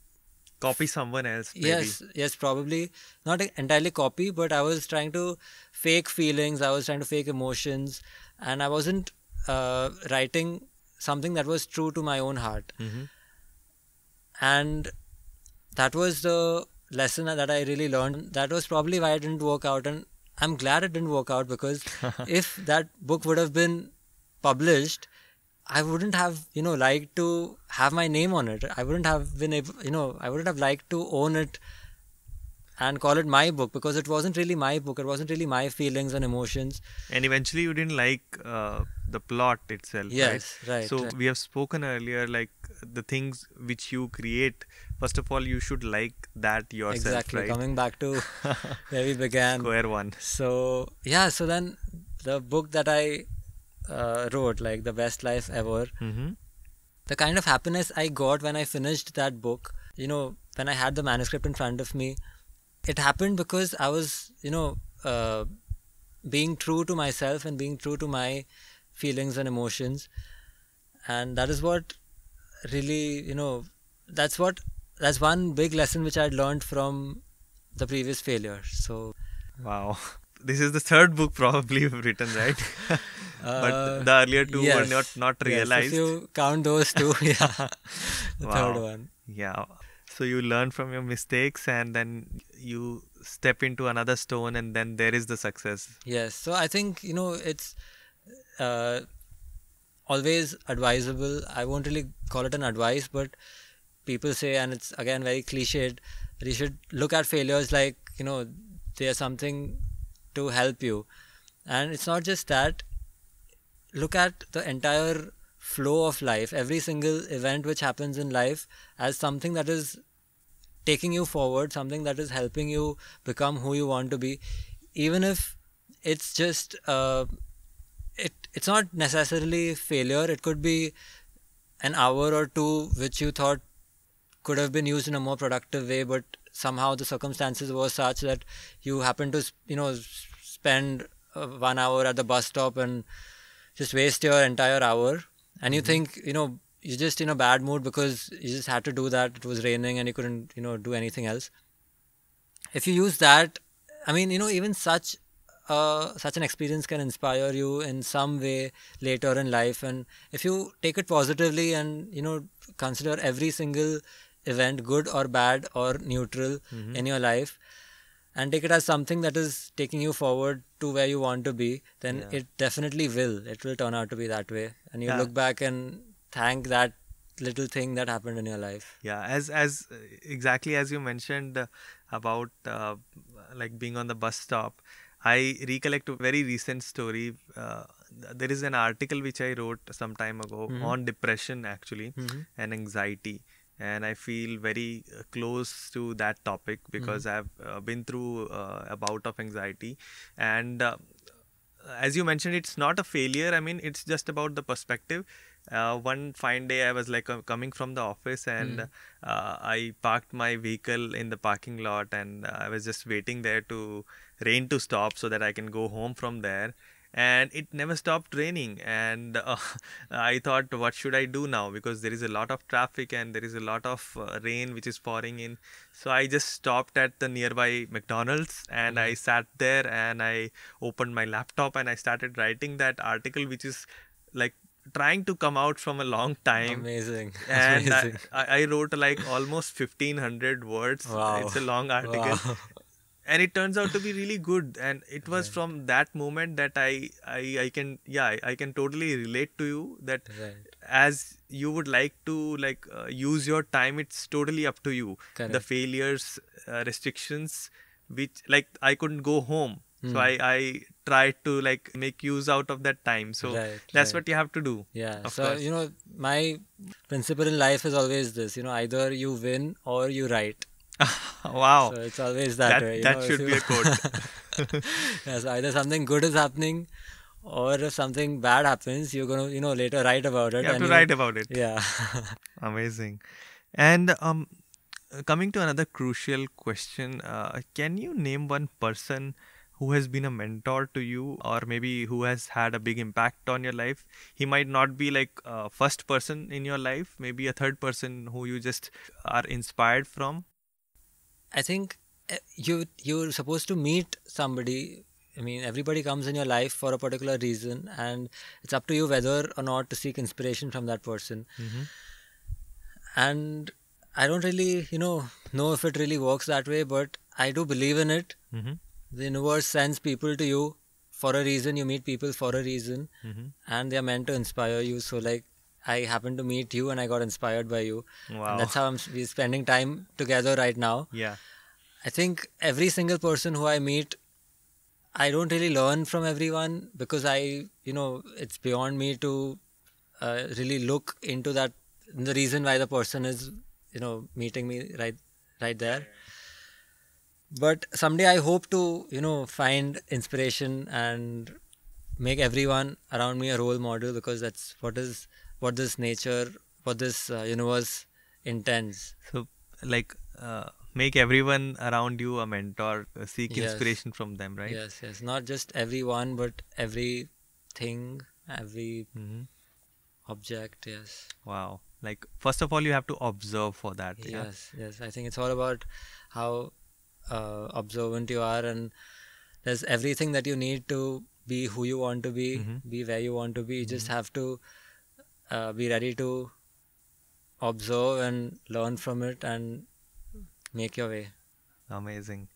S3: Copy someone else. Maybe.
S5: Yes, yes, probably not entirely copy, but I was trying to fake feelings. I was trying to fake emotions, and I wasn't uh, writing something that was true to my own heart.
S3: Mhm.
S5: And that was the lesson that I really learned. That was probably why it didn't work out, and I'm glad it didn't work out because if that book would have been published, I wouldn't have, you know, liked to have my name on it. I wouldn't have been able, you know, I wouldn't have liked to own it and call it my book because it wasn't really my book. It wasn't really my feelings and emotions.
S3: And eventually, you didn't like uh, the plot itself.
S5: Yes,
S3: right.
S5: right,
S3: So
S5: right.
S3: we have spoken earlier, like the things which you create. First of all, you should like that yourself,
S5: exactly.
S3: right?
S5: Coming back to where we began.
S3: Square one.
S5: So yeah, so then the book that I uh, wrote, like the best life ever,
S3: Mm-hmm.
S5: the kind of happiness I got when I finished that book, you know, when I had the manuscript in front of me, it happened because I was, you know, uh, being true to myself and being true to my feelings and emotions. And that is what really, you know, that's what, that's one big lesson which I'd learned from the previous failure. So,
S3: Wow. This is the third book probably you've written, right?
S5: Uh,
S3: but the earlier two were not not realized.
S5: yes, if you count those two, yeah, the third
S3: Wow.
S5: one.
S3: Yeah. So you learn from your mistakes and then you step into another stone and then there is the success.
S5: Yes. So I think, you know, it's uh, always advisable. I won't really call it an advice, but people say, and it's again very cliched, that you should look at failures like, you know, they are something to help you. And it's not just that. Look at the entire flow of life, every single event which happens in life, as something that is taking you forward, something that is helping you become who you want to be, even if it's just uh, it. It's not necessarily failure. It could be an hour or two which you thought could have been used in a more productive way, but somehow the circumstances were such that you happen to, you know, spend uh, one hour at the bus stop and just waste your entire hour. And you think, you know, you're just in a bad mood because you just had to do that. It was raining and you couldn't, you know, do anything else. If you use that, I mean, you know, even such uh, such an experience can inspire you in some way later in life. And if you take it positively and you know consider every single event, good or bad or neutral, in your life, and take it as something that is taking you forward to where you want to be, then
S3: Yeah.
S5: it definitely will. It will turn out to be that way, and you
S3: Yeah.
S5: look back and thank that little thing that happened in your life.
S3: Yeah, as as uh, exactly as you mentioned uh, about uh, like being on the bus stop, I recollect a very recent story. Uh, there is an article which I wrote some time ago
S5: Mhm.
S3: on depression actually
S5: Mhm.
S3: and anxiety, and I feel very uh, close to that topic because I've uh, been through uh, a bout of anxiety, and uh, as you mentioned, it's not a failure. I mean, it's just about the perspective. Uh, one fine day, I was like coming from the office and uh, I parked my vehicle in the parking lot and I was just waiting there to rain to stop so that I can go home from there. And it never stopped raining. And uh, I thought, what should I do now? Because there is a lot of traffic and there is a lot of uh, rain which is pouring in. So I just stopped at the nearby McDonald's and I sat there and I opened my laptop and I started writing that article, which is like trying to come out from a long time.
S5: Amazing.
S3: And I,
S5: Amazing.
S3: I I wrote like almost 1500 words.
S5: Wow.
S3: It's a long article.
S5: Wow.
S3: and it turns out to be really good and it was
S5: Right.
S3: from that moment that I, I i can yeah I, can totally relate to you that
S5: Right.
S3: as you would like to like uh, use your time it's totally up to you the failures uh, restrictions which like i couldn't go home
S5: Hmm.
S3: so i i tried to like make use out of that time so
S5: Right,
S3: that's what you have to do
S5: Yeah. So
S3: course.
S5: you know, my principle in life is always this. You know, either you win or you write.
S3: wow
S5: So it's always that,
S3: That-
S5: way.
S3: that
S5: know,
S3: should be a quote.
S5: yeah, so either something good is happening, or if something bad happens, you're gonna, you know, later write about it.
S3: you have to write about it
S5: Yeah.
S3: Amazing. And um, uh, coming to another crucial question, uh, can you name one person who has been a mentor to you, or maybe who has had a big impact on your life? He might not be like uh, first person in your life, maybe a third person who you just are inspired from.
S5: I think uh, you you're supposed to meet somebody. I mean, everybody comes in your life for a particular reason, and it's up to you whether or not to seek inspiration from that person. And I don't really, you know, know if it really works that way, but I do believe in it.
S3: Mm-hmm.
S5: The universe sends people to you for a reason. You meet people for a reason,
S3: Mm-hmm.
S5: and they are meant to inspire you. So, like, I happened to meet you, and I got inspired by you.
S3: Wow.
S5: And that's how I'm we're spending time together right now.
S3: Yeah.
S5: I think every single person who I meet, I don't really learn from everyone because I, you know, it's beyond me to uh, really look into that, the reason why the person is, you know, meeting me right, right there. But someday I hope to, you know, find inspiration and make everyone around me a role model because that's what is what this nature, what this uh, universe intends.
S3: So, like, uh, make everyone around you a mentor, uh, seek
S5: Yes.
S3: inspiration from them, right?
S5: Yes, yes. Not just everyone, but everything, every
S3: Mm-hmm.
S5: object. Yes.
S3: Wow. Like, first of all, you have to observe for that. Yeah.
S5: Yes, yes. I think it's all about how uh, observant you are, and there's everything that you need to be who you want to be,
S3: Mhm.
S5: be where you want to be. You just have to uh, be ready to observe and learn from it and make your way.
S3: Amazing.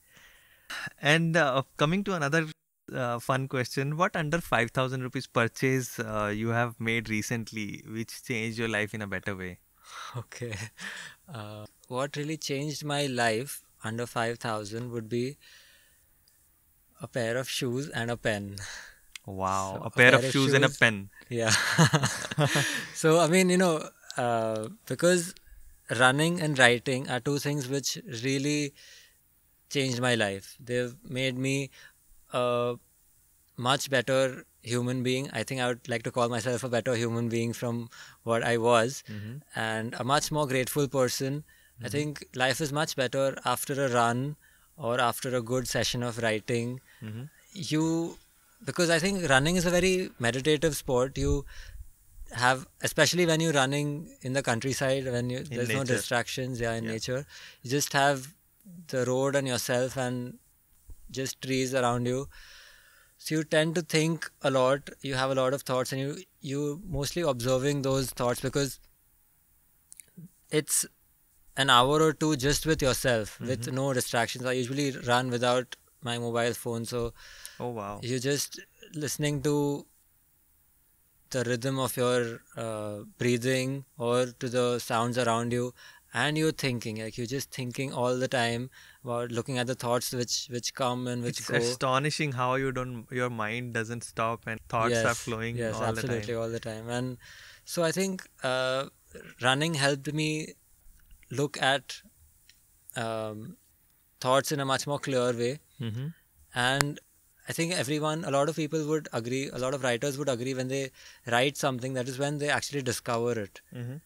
S3: And uh, coming to another uh, fun question, what under 5000 rupees purchase uh, you have made recently which changed your life in a better way?
S5: Okay. Uh, what really changed my life under 5000 would be a pair of shoes and a pen.
S3: Wow.
S5: So,
S3: a pair of shoes and a pen.
S5: Yeah. so, I mean, you know, uh, because running and writing are two things which really changed my life. They've made me a much better human being. I think I would like to call myself a better human being from what I was
S3: Mm-hmm.
S5: and a much more grateful person. I think life is much better after a run or after a good session of writing.
S3: Mhm.
S5: You, because I think running is a very meditative sport. You have, especially when you're running in the countryside, when you, there's no distractions, yeah, in
S3: Yeah.
S5: nature. You just have the road and yourself and just trees around you. So you tend to think a lot. You have a lot of thoughts, and you you mostly observing those thoughts because it's an hour or two just with yourself with mm-hmm. no distractions. I usually run without my mobile phone, so
S3: Oh, wow.
S5: you're just listening to the rhythm of your uh, breathing or to the sounds around you and you're thinking like you're just thinking all the time about looking at the thoughts which which come and which
S3: It's
S5: go
S3: astonishing how you don't, your mind doesn't stop and thoughts are flowing
S5: yes
S3: all
S5: absolutely
S3: the time.
S5: all the time and so i think uh, running helped me look at um, thoughts in a much more clear way
S3: Mm-hmm.
S5: and i think everyone a lot of people would agree a lot of writers would agree when they write something that is when they actually discover it
S3: Mm-hmm.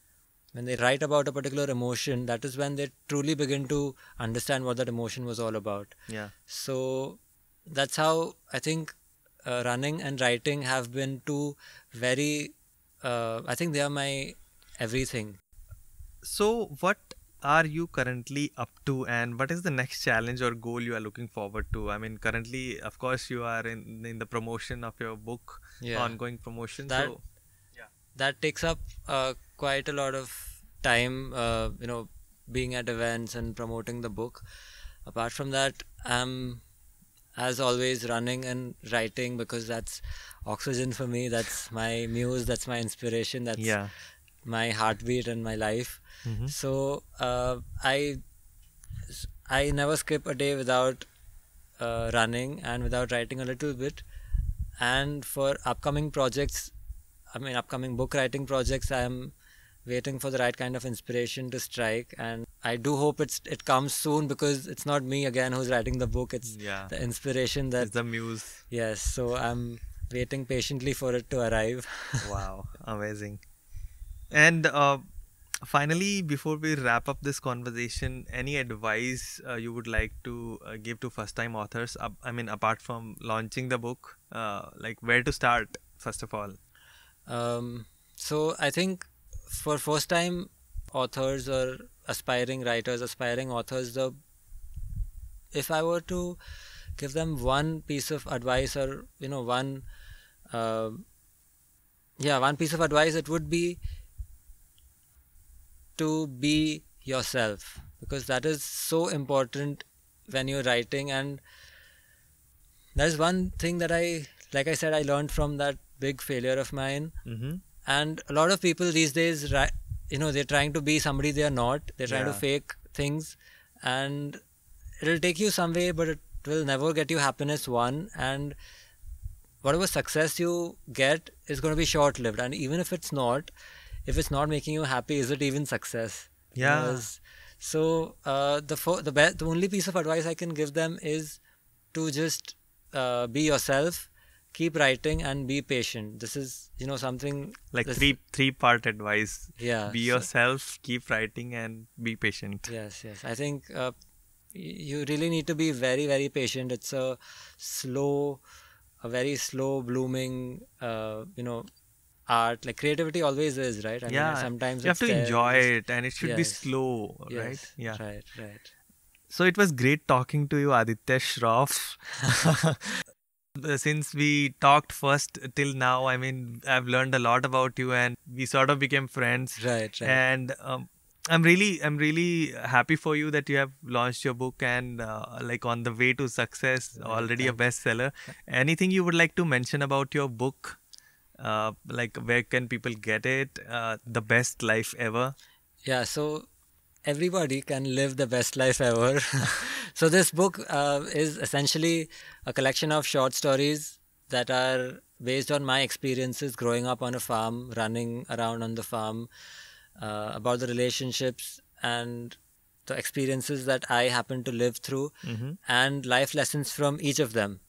S5: when they write about a particular emotion that is when they truly begin to understand what that emotion was all about
S3: Yeah.
S5: so that's how i think uh, running and writing have been two very uh, i think they are my everything
S3: So, what are you currently up to, and what is the next challenge or goal you are looking forward to? I mean, currently, of course, you are in in the promotion of your book,
S5: Yeah.
S3: ongoing promotion.
S5: That-
S3: so,
S5: that takes up uh, quite a lot of time uh, you know being at events and promoting the book apart from that i'm as always, running and writing because that's oxygen for me. That's my muse. That's my inspiration. That's
S3: Yeah.
S5: My heartbeat and my life.
S3: Mhm.
S5: So uh, I I never skip a day without uh, running and without writing a little bit. And for upcoming projects, I mean upcoming book writing projects, I am waiting for the right kind of inspiration to strike. And I do hope it's it comes soon because it's not me again who's writing the book. It's
S3: Yeah.
S5: the inspiration that
S3: It's the muse.
S5: yes. So I'm waiting patiently for it to arrive.
S3: wow amazing and uh, finally before we wrap up this conversation any advice uh, you would like to uh, give to first time authors i mean apart from launching the book uh, like where to start first of all?
S5: Um, so I think for first time authors or aspiring writers, aspiring authors, the if I were to give them one piece of advice or you know one uh, yeah one piece of advice it would be to be yourself because that is so important when you're writing. And there's one thing that I like I said I learned from that big failure of mine.
S3: Mm-hmm.
S5: and a lot of people these days you know they're trying to be somebody they're not. They're trying to fake things. And it'll take you some way but it will never get you happiness one. And whatever success you get is going to be short lived and even if it's not if it's not making you happy is it even success?
S3: Yeah.
S5: Because- so uh, the fo- the be- the only piece of advice i can give them is to just uh, be yourself keep writing and be patient. This is you know something
S3: like
S5: this-
S3: three three part advice.
S5: Yeah
S3: be
S5: so-
S3: yourself keep writing and be patient.
S5: Yes yes. I think uh, you really need to be very very patient. It's a slow a very slow blooming uh, you know art like creativity always is right I
S3: yeah
S5: sometimes
S3: you have to
S5: there,
S3: enjoy it and it should be
S5: Yes.
S3: slow right yeah
S5: right right
S3: So it was great talking to you, Aditya Shroff. Since we talked first till now, I mean, I've learned a lot about you, and we sort of became friends.
S5: right right
S3: And um, I'm really, I'm really happy for you that you have launched your book and uh, like on the way to success, already a bestseller. Anything you would like to mention about your book? Uh, like where can people get it? Uh, the best life ever.
S5: Yeah, so everybody can live the best life ever. so this book uh, is essentially a collection of short stories that are based on my experiences growing up on a farm, running around on the farm, uh, about the relationships and the experiences that I happen to live through, and life lessons from each of them.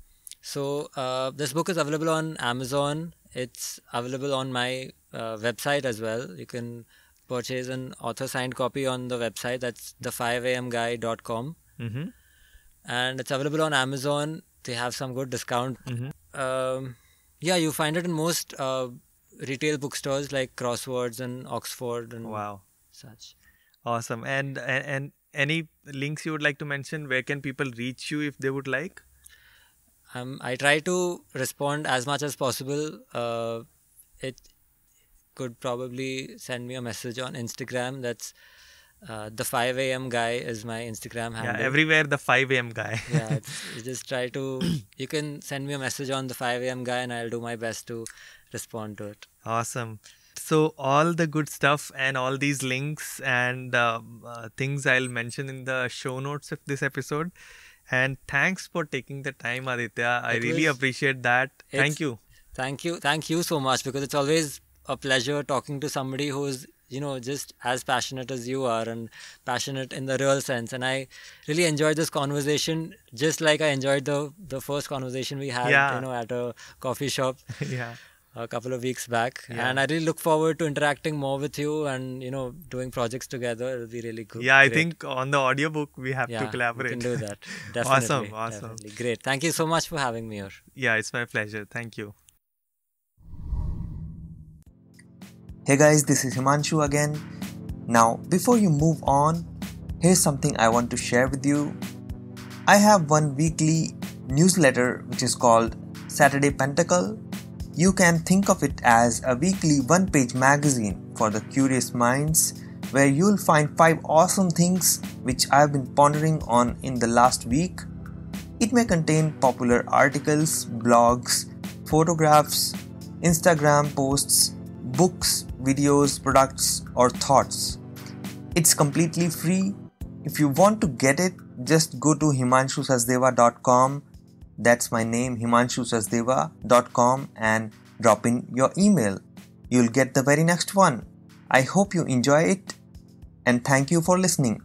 S5: So uh, this book is available on Amazon. It's available on my uh, website as well. You can purchase an author signed copy on the website. That's the5amguy.com.
S3: Mm-hmm.
S5: And it's available on Amazon. They have some good discount.
S3: Mhm.
S5: Um, yeah, you find it in most uh, retail bookstores like Crosswords and Oxford and
S3: Wow.
S5: such.
S3: Awesome. And, and and any links you would like to mention? Where can people reach you if they would like?
S5: Um, I try to respond as much as possible. Uh, it could probably send me a message on Instagram. That's uh, the 5 a.m. guy is my Instagram handle.
S3: Yeah, everywhere the 5 a.m. guy.
S5: yeah, it's, you just try to. You can send me a message on the 5 a.m. guy, and I'll do my best to respond to it.
S3: awesome. So all the good stuff and all these links and um, uh, things I'll mention in the show notes of this episode. And thanks for taking the time, Aditya. I
S5: It
S3: really
S5: was-
S3: appreciate that. Thank you.
S5: Thank you, thank you so much because it's always a pleasure talking to somebody who's you know just as passionate as you are and passionate in the real sense. And I really enjoyed this conversation, just like I enjoyed the the first conversation we had,
S3: Yeah.
S5: you know, at a coffee shop
S3: yeah.
S5: A couple of weeks back.
S3: Yeah.
S5: And I really look forward to interacting more with you and you know doing projects together. It'll be really good.
S3: Yeah, I
S5: great.
S3: think on the audiobook we have
S5: yeah,
S3: to collaborate.
S5: We can do that. Definitely.
S3: Awesome, awesome.
S5: definitely. Great. Thank you so much for having me here.
S3: yeah, it's my pleasure. Thank you.
S4: Hey guys, this is Himanshu again. Now, before you move on, here's something I want to share with you. I have one weekly newsletter which is called Saturday Pentacle. You can think of it as a weekly one page magazine for the curious minds where you'll find five awesome things which I've been pondering on in the last week. It may contain popular articles, blogs, photographs, Instagram posts, books, videos, products, or thoughts. It's completely free. If you want to get it, just go to himanshusachdeva.com. That's my name, himanshusachdeva.com, and drop in your email. You'll get the very next one. I hope you enjoy it and thank you for listening.